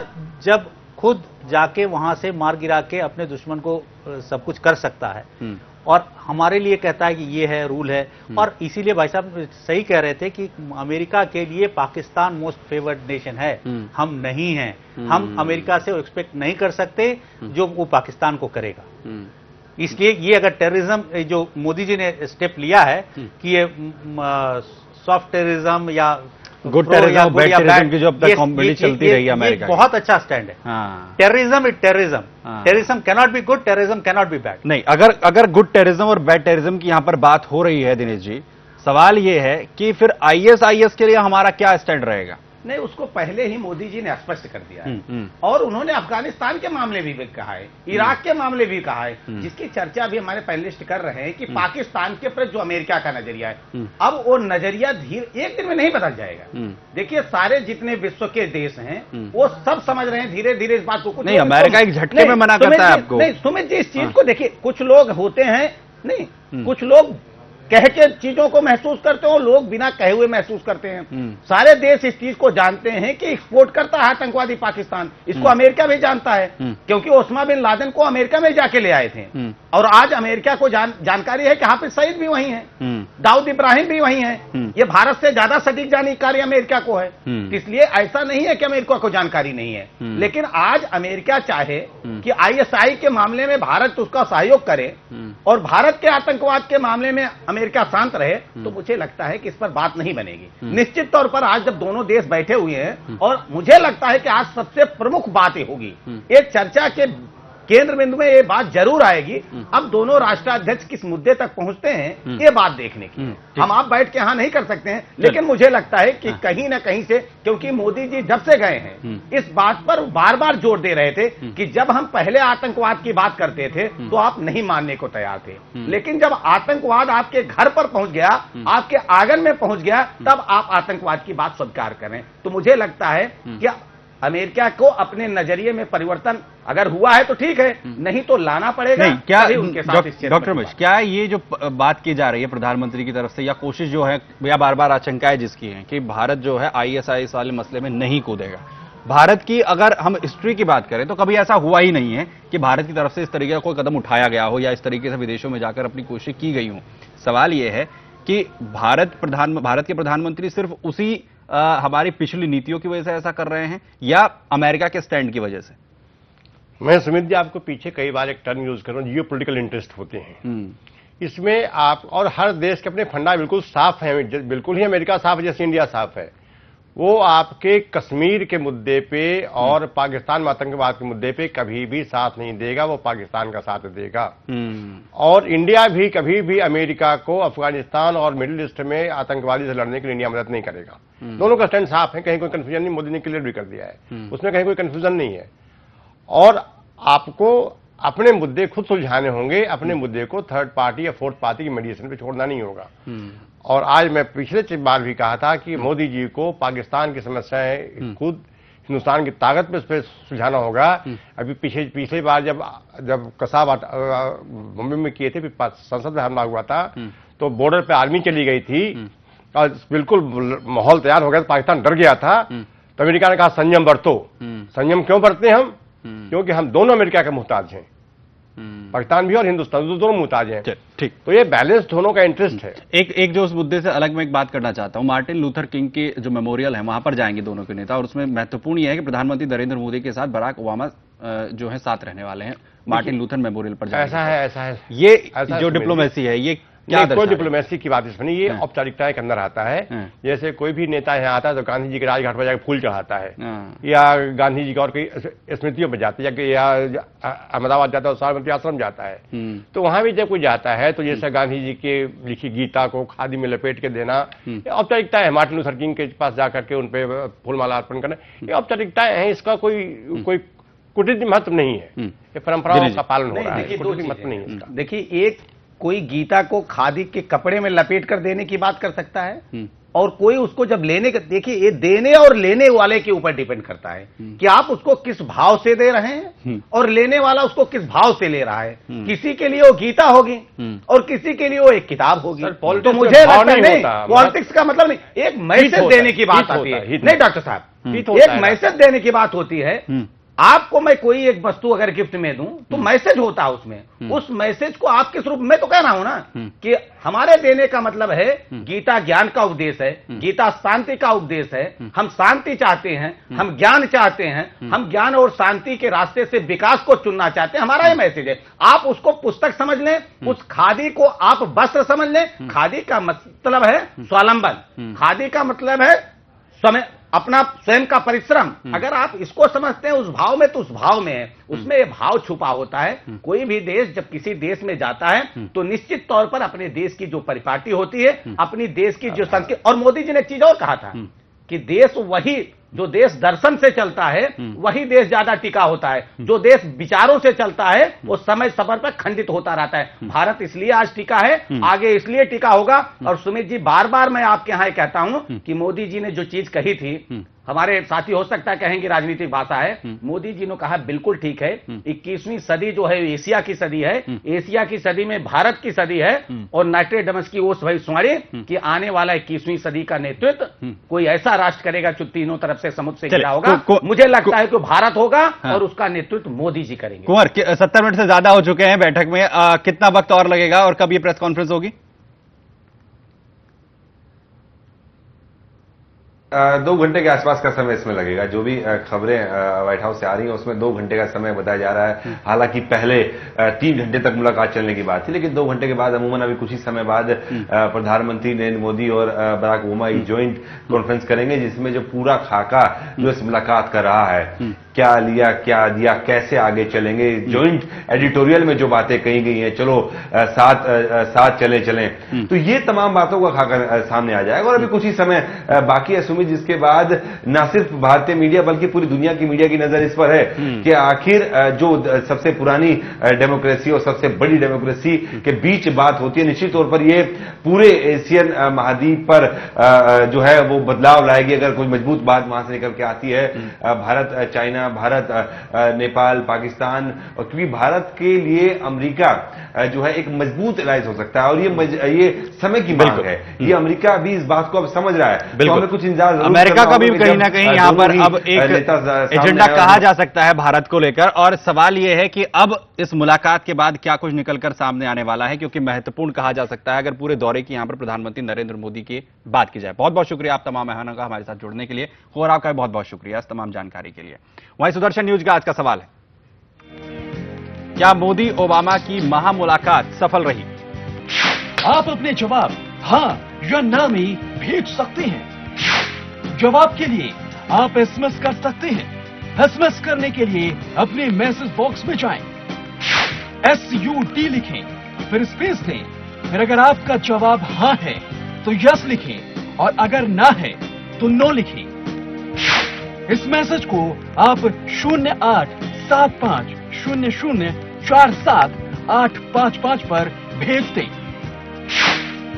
जब खुद जाके वहाँ से मार गिरा के अपने दुश्मन को सब कुछ कर सकता है। हम्म। और हमारे लिए कहता है कि ये है रूल है। और इसीलिए भाई साहब सही कह रहे थे कि अमेरिका के लिए पाकिस्तान मोस्ट फेवर्ड नेशन है। हम्म। हम नहीं हैं। हम अमेरिका से एक्सपेक्ट नहीं कर सकते जो वो पाकिस्तान को करेगा। हम्म, इसलिए ये अगर टेररिज्म जो मोदी जी ने स्टेप लिया है कि ये सॉफ्ट टेररिज्म या Good टेररिज्म बैड bad, की जो अब तक कॉम्बिनेशन चलती रही है अमेरिका बहुत अच्छा स्टैंड है। Terrorism is terrorism terrorism terrorism cannot be good terrorism cannot be bad नहीं अगर अगर गुड टेररिज्म और बैड टेररिज्म की यहाँ पर बात हो रही है दिनेश जी सवाल यह है कि फिर आईएसआईएस के लिए हमारा क्या स्टैंड रहेगा? नहीं उसको पहले ही मोदी जी ने स्पष्ट कर दिया है। हम्म, और उन्होंने अफ़गानिस्तान के मामले भी कहा है इराक के मामले भी कहा है। जिसकी चर्चा भी हमारे पैनलिस्ट कर रहे हैं कि पाकिस्तान के प्रति जो अमेरिका का नज़रिया है अब वो नज़रिया धीरे एक दिन में नहीं बदल जाएगा। हम्म। देखिए सारे जितने विश्व के देश हैं वो सब समझ रहे हैं धीरे धीरे इस बात को कुछ नहीं, अमेरिका एक झटके में मना करता है आपको। नहीं सुमित जी इस चीज़ हाँ। को देखिए कुछ लोग होते हैं नहीं कुछ लोग कह के चीज़ों को महसूस करते हो लोग बिना कहे हुए महसूस करते हैं हम्म। सारे देश इस चीज़ को जानते हैं कि एक्सपोर्ट करता है आतंकवादी पाकिस्तान इसको अमेरिका भी जानता है हम्म। क्योंकि ओस्मा बिन लादेन को अमेरिका में जाके ले आए थे हम्म। और आज अमेरिका को जान, जानकारी है कि हाफिज सईद भी वही हैं हम्म, दाऊद इब्राहिम भी वही हैं हम्म। ये भारत से ज़्यादा सटीक जानकारी अमेरिका को है हम्म। इसलिए ऐसा नहीं है कि अमेरिका को जानकारी नहीं है हम्म। लेकिन आज अमेरिका चाहे हम्म। कि आईएसआई के मामले में भारत उसका सहयोग करे हम्म। और भारत के आतंकवाद के मामले में अमेरिका शांत रहे तो मुझे लगता है कि इस पर बात नहीं बनेगी। निश्चित तौर पर आज जब दोनों देश बैठे हुए हैं और मुझे लगता है कि आज सबसे प्रमुख बात होगी एक चर्चा के केंद्र बिंदु में ये बात ज़रूर आएगी। अब दोनों राष्ट्राध्यक्ष किस मुद्दे तक पहुँचते हैं ये बात देखने की हम्म, हम आप बैठ के यहाँ नहीं कर सकते हैं लेकिन मुझे लगता है कि कहीं ना कहीं से क्योंकि मोदी जी जब से गए हैं इस बात पर बार बार ज़ोर दे रहे थे कि जब हम पहले आतंकवाद की बात करते थे तो आप नहीं मानने को तैयार थे। लेकिन जब आतंकवाद आपके घर पर पहुँच गया आपके आँगन में पहुँच गया तब आप आतंकवाद की बात स्वीकार करें तो मुझे लगता है कि अमेरिका को अपने नज़रिए में परिवर्तन अगर हुआ है तो ठीक है नहीं तो लाना पड़ेगा नहीं क्या उनके साथ डॉक्टर मिश क्या ये जो बात की जा रही है प्रधानमंत्री की तरफ़ से या कोशिश जो है या बार बार आशंकाएँ जिसकी है कि भारत जो है आईएसआईएस वाले मसले में नहीं कूदेगा? भारत की अगर हम हिस्ट्री की बात करें तो कभी ऐसा हुआ ही नहीं है कि भारत की तरफ़ से इस तरीके का कोई कदम उठाया गया हो या इस तरीके से विदेशों में जाकर अपनी कोशिश की गई हो। सवाल यह है कि भारत प्रधान भारत के प्रधानमंत्री सिर्फ़ उसी हमारी पिछली नीतियों की वजह से ऐसा कर रहे हैं या अमेरिका के स्टैंड की वजह से? मैं सुमित जी आपको पीछे कई बार एक टर्म यूज़ कर रहा हूँ जियो पोलिटिकल इंटरेस्ट होते हैं। हम्म। इसमें आप और हर देश के अपने फंडा बिल्कुल साफ़ है बिल्कुल ही अमेरिका साफ़ है जैसे इंडिया साफ़ है। वो आपके कश्मीर के मुद्दे पे और पाकिस्तान में आतंकवाद के मुद्दे पे कभी भी साथ नहीं देगा वो पाकिस्तान का साथ देगा। हम्म, और इंडिया भी कभी भी अमेरिका को अफ़गानिस्तान और मिडिल ईस्ट में आतंकवादी से लड़ने के लिए इंडिया मदद नहीं करेगा। दोनों का स्टैंड साफ़ है कहीं कोई कंफ्यूजन नहीं मोदी ने क्लियर भी कर दिया है। उसमें कहीं कोई कंफ्यूजन नहीं है। और आपको अपने मुद्दे खुद सुलझाने होंगे अपने मुद्दे को थर्ड पार्टी या फोर्थ पार्टी की मेडिएशन पे छोड़ना नहीं होगा। और आज मैं पिछले बार भी कहा था कि मोदी जी को पाकिस्तान की समस्याएँ खुद हिंदुस्तान की ताकत पे उस पर सुलझाना होगा अभी पिछले पिछली बार जब जब कसाब मुंबई में किए थे संसद में हमला हुआ था तो बॉर्डर पे आर्मी चली गई थी। और बिल्कुल माहौल तैयार हो गया था पाकिस्तान डर गया था। तो अमेरिका ने कहा संयम बरतो। संयम क्यों बरते हम? क्योंकि हम दोनों अमेरिका के मोहताज हैं। हम्म, पाकिस्तान भी और हिंदुस्तान दो- दोनों मुहताज हैं। ठीक तो ये बैलेंस दोनों का इंटरेस्ट है। एक एक जो उस मुद्दे से अलग मैं एक बात करना चाहता हूँ। मार्टिन लूथर किंग के जो मेमोरियल है वहाँ पर जाएँगे दोनों के नेता और उसमें महत्वपूर्ण यह है कि प्रधानमंत्री नरेंद्र मोदी के साथ बराक ओबामा जो है साथ रहने वाले हैं। मार्टिन लूथर मेमोरियल पर जाएँगे। ऐसा है ऐसा है। ये ऐसा जो डिप्लोमेसी है ये क्या कोई डिप्लोमेसी की बात इसमें नहीं ये हाँ। औपचारिकताएँ के अंदर आता है। हाँ। जैसे कोई भी नेता यहाँ आता है तो गांधी जी के राजघाट पर जाकर फूल चढ़ाता है। हाँ। या गांधी जी का और कोई स्मृतियों पर जाता है या अहमदाबाद जाता है तो साबरमती आश्रम जाता है। हम्म, तो वहाँ भी जब कोई जाता है तो जैसे गांधी जी के लिखी गीता को खादी में लपेट के देना हम्म। ये औपचारिकता है। मार्टिन लूथर किंग के पास जाकर के उनपे फूलमाला अर्पण करना ये औपचारिकताएँ हैं। इसका कोई कोई कुटित महत्व नहीं है। हम्म। ये परंपराओं का पालन हो रहा है। कुटित महत्व नहीं है देखिए एक कोई गीता को खादी के कपड़े में लपेट कर देने की बात कर सकता है हम्म। और कोई उसको जब लेने का देखिए ये देने और लेने वाले के ऊपर डिपेंड करता है कि आप उसको किस भाव से दे रहे हम्म। हैं और लेने वाला उसको किस भाव से ले रहा है हम्म। किसी के लिए वो गीता होगी हम्म। और किसी के लिए वो एक किताब होगी तो मुझे लगता नहीं नहीं पॉलिटिक्स का मतलब नहीं एक मैसेज देने की बात हित आती है, नहीं डॉक्टर साहब एक मैसेज देने की बात होती है हम्म। आपको मैं कोई एक वस्तु अगर गिफ्ट में दूँ तो मैसेज होता है उसमें। उस मैसेज को आप किस रूप में तो कह रहा हूँ ना कि हमारे देने का मतलब है गीता ज्ञान का उपदेश है गीता शांति का उपदेश है हम शांति चाहते हैं हम ज्ञान चाहते हैं हम ज्ञान और शांति के रास्ते से विकास को चुनना चाहते हैं हमारा ये मैसेज है। आप उसको पुस्तक समझ लें उस खादी को आप वस्त्र समझ लें। खादी का मतलब है स्वालंबन खादी का मतलब है समय अपना स्वयं का परिश्रम। अगर आप इसको समझते हैं उस भाव में तो उस भाव में है। उसमें यह भाव छुपा होता है। कोई भी देश जब किसी देश में जाता है तो निश्चित तौर पर अपने देश की जो परिपाटी होती है अपनी देश की जो संस्कृति और मोदी जी ने एक चीज़ और कहा था कि देश वही जो देश दर्शन से चलता है वही देश ज़्यादा टिका होता है। जो देश विचारों से चलता है वो समय सफ़र पर खंडित होता रहता है। भारत इसलिए आज टिका है आगे इसलिए टिका होगा। और सुमित जी बार बार मैं आपके यहाँ कहता हूँ कि मोदी जी ने जो चीज़ कही थी हमारे साथी हो सकता है कहेंगे राजनीतिक भाषा है। मोदी जी ने कहा बिल्कुल ठीक है। इक्कीसवीं सदी जो है एशिया की सदी है। एशिया की सदी में भारत की सदी है। और नाइट्रेडमस की ओस भाई सुमारी कि आने वाला इक्कीसवीं सदी का नेतृत्व कोई ऐसा राष्ट्र करेगा जो तीनों तरफ़ से समुद्र से घिरा होगा। को- को- मुझे लगता है कि भारत होगा हाँ। और उसका नेतृत्व मोदी जी करेंगे। कुंवर सत्तर मिनट से ज़्यादा हो चुके हैं बैठक में। कितना वक्त और लगेगा और कब ये प्रेस कॉन्फ्रेंस होगी? दो घंटे के आसपास का समय इसमें लगेगा। जो भी खबरें व्हाइट हाउस से आ रही हैं उसमें दो घंटे का समय बताया जा रहा है। हालाँकि पहले तीन घंटे तक मुलाकात चलने की बात थी लेकिन दो घंटे के बाद अमूमन अभी कुछ ही समय बाद प्रधानमंत्री नरेंद्र मोदी और बराक ओबामा एक ज्वाइंट कॉन्फ्रेंस करेंगे जिसमें जो पूरा खाका जो इस मुलाकात कर रहा है क्या लिया क्या दिया कैसे आगे चलेंगे? ज्वाइंट एडिटोरियल में जो बातें कही गई हैं चलो अ, साथ अ, साथ चले चलें। तो ये तमाम बातों का खाकर सामने आ जाएगा। और अभी कुछ ही समय बाकी है सुमित जिसके बाद न सिर्फ़ भारतीय मीडिया बल्कि पूरी दुनिया की मीडिया की नज़र इस पर है कि आखिर जो सबसे पुरानी डेमोक्रेसी और सबसे बड़ी डेमोक्रेसी के बीच बात होती है निश्चित तौर पर यह पूरे एशियन महाद्वीप पर जो है वो बदलाव लाएगी। अगर कोई मज़बूत बात वहाँ से निकल के आती है भारत अ, चाइना भारत नेपाल पाकिस्तान और क्योंकि भारत के लिए अमेरिका जो है एक मज़बूत अलायंस हो सकता है और ये मज, ये समय की मांग है। ये अमेरिका भी इस बात को अब समझ रहा है। तो हमें कुछ इंतज़ार अमेरिका का भी कहीं ना कहीं यहाँ पर अब एक एजेंडा कहा जा सकता है भारत को लेकर और सवाल यह है कि अब इस मुलाकात के बाद क्या कुछ निकलकर सामने आने वाला है क्योंकि महत्वपूर्ण कहा जा सकता है अगर पूरे दौरे की यहाँ पर प्रधानमंत्री नरेंद्र मोदी की बात की जाए। बहुत बहुत शुक्रिया आप तमाम मेहमानों का हमारे साथ जुड़ने के लिए। और आपका बहुत बहुत शुक्रिया इस तमाम जानकारी के लिए। वहीं सुदर्शन न्यूज़ का आज का सवाल है। क्या मोदी ओबामा की महामुलाकात सफल रही? आप अपने जवाब हाँ या ना में भेज सकते हैं। जवाब के लिए आप एसएमएस कर सकते हैं। एसएमएस करने के लिए अपने मैसेज बॉक्स में जाएँ। एस यू डी लिखें, फिर स्पेस दें। फिर अगर आपका जवाब हाँ है तो यस लिखें और अगर ना है तो नो लिखें। इस मैसेज को आप शून्य आठ सात पाँच शून्य शून्य चार सात आठ पाँच पाँच पर भेज दें।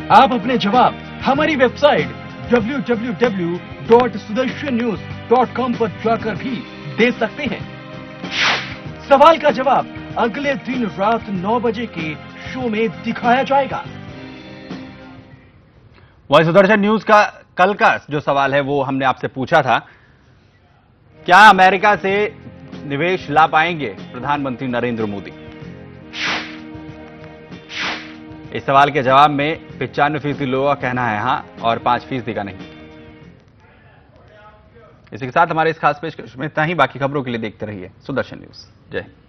आप अपने जवाब हमारी वेबसाइट www.sudarshannews.com पर जाकर भी दे सकते हैं। सवाल का जवाब अगले दिन रात 9 बजे के शो में दिखाया जाएगा। वही सुदर्शन न्यूज़ का कल का जो सवाल है वो हमने आपसे पूछा था। क्या अमेरिका से निवेश ला पाएँगे प्रधानमंत्री नरेंद्र मोदी? इस सवाल के जवाब में पिचानवे फ़ीसदी लोगों का कहना है, हाँ, और पाँच फ़ीसदी का नहीं। इसी के साथ हमारे इस खास पेश में इतना ही, बाकी खबरों के लिए देखते रहिए सुदर्शन न्यूज़। जय हिंद।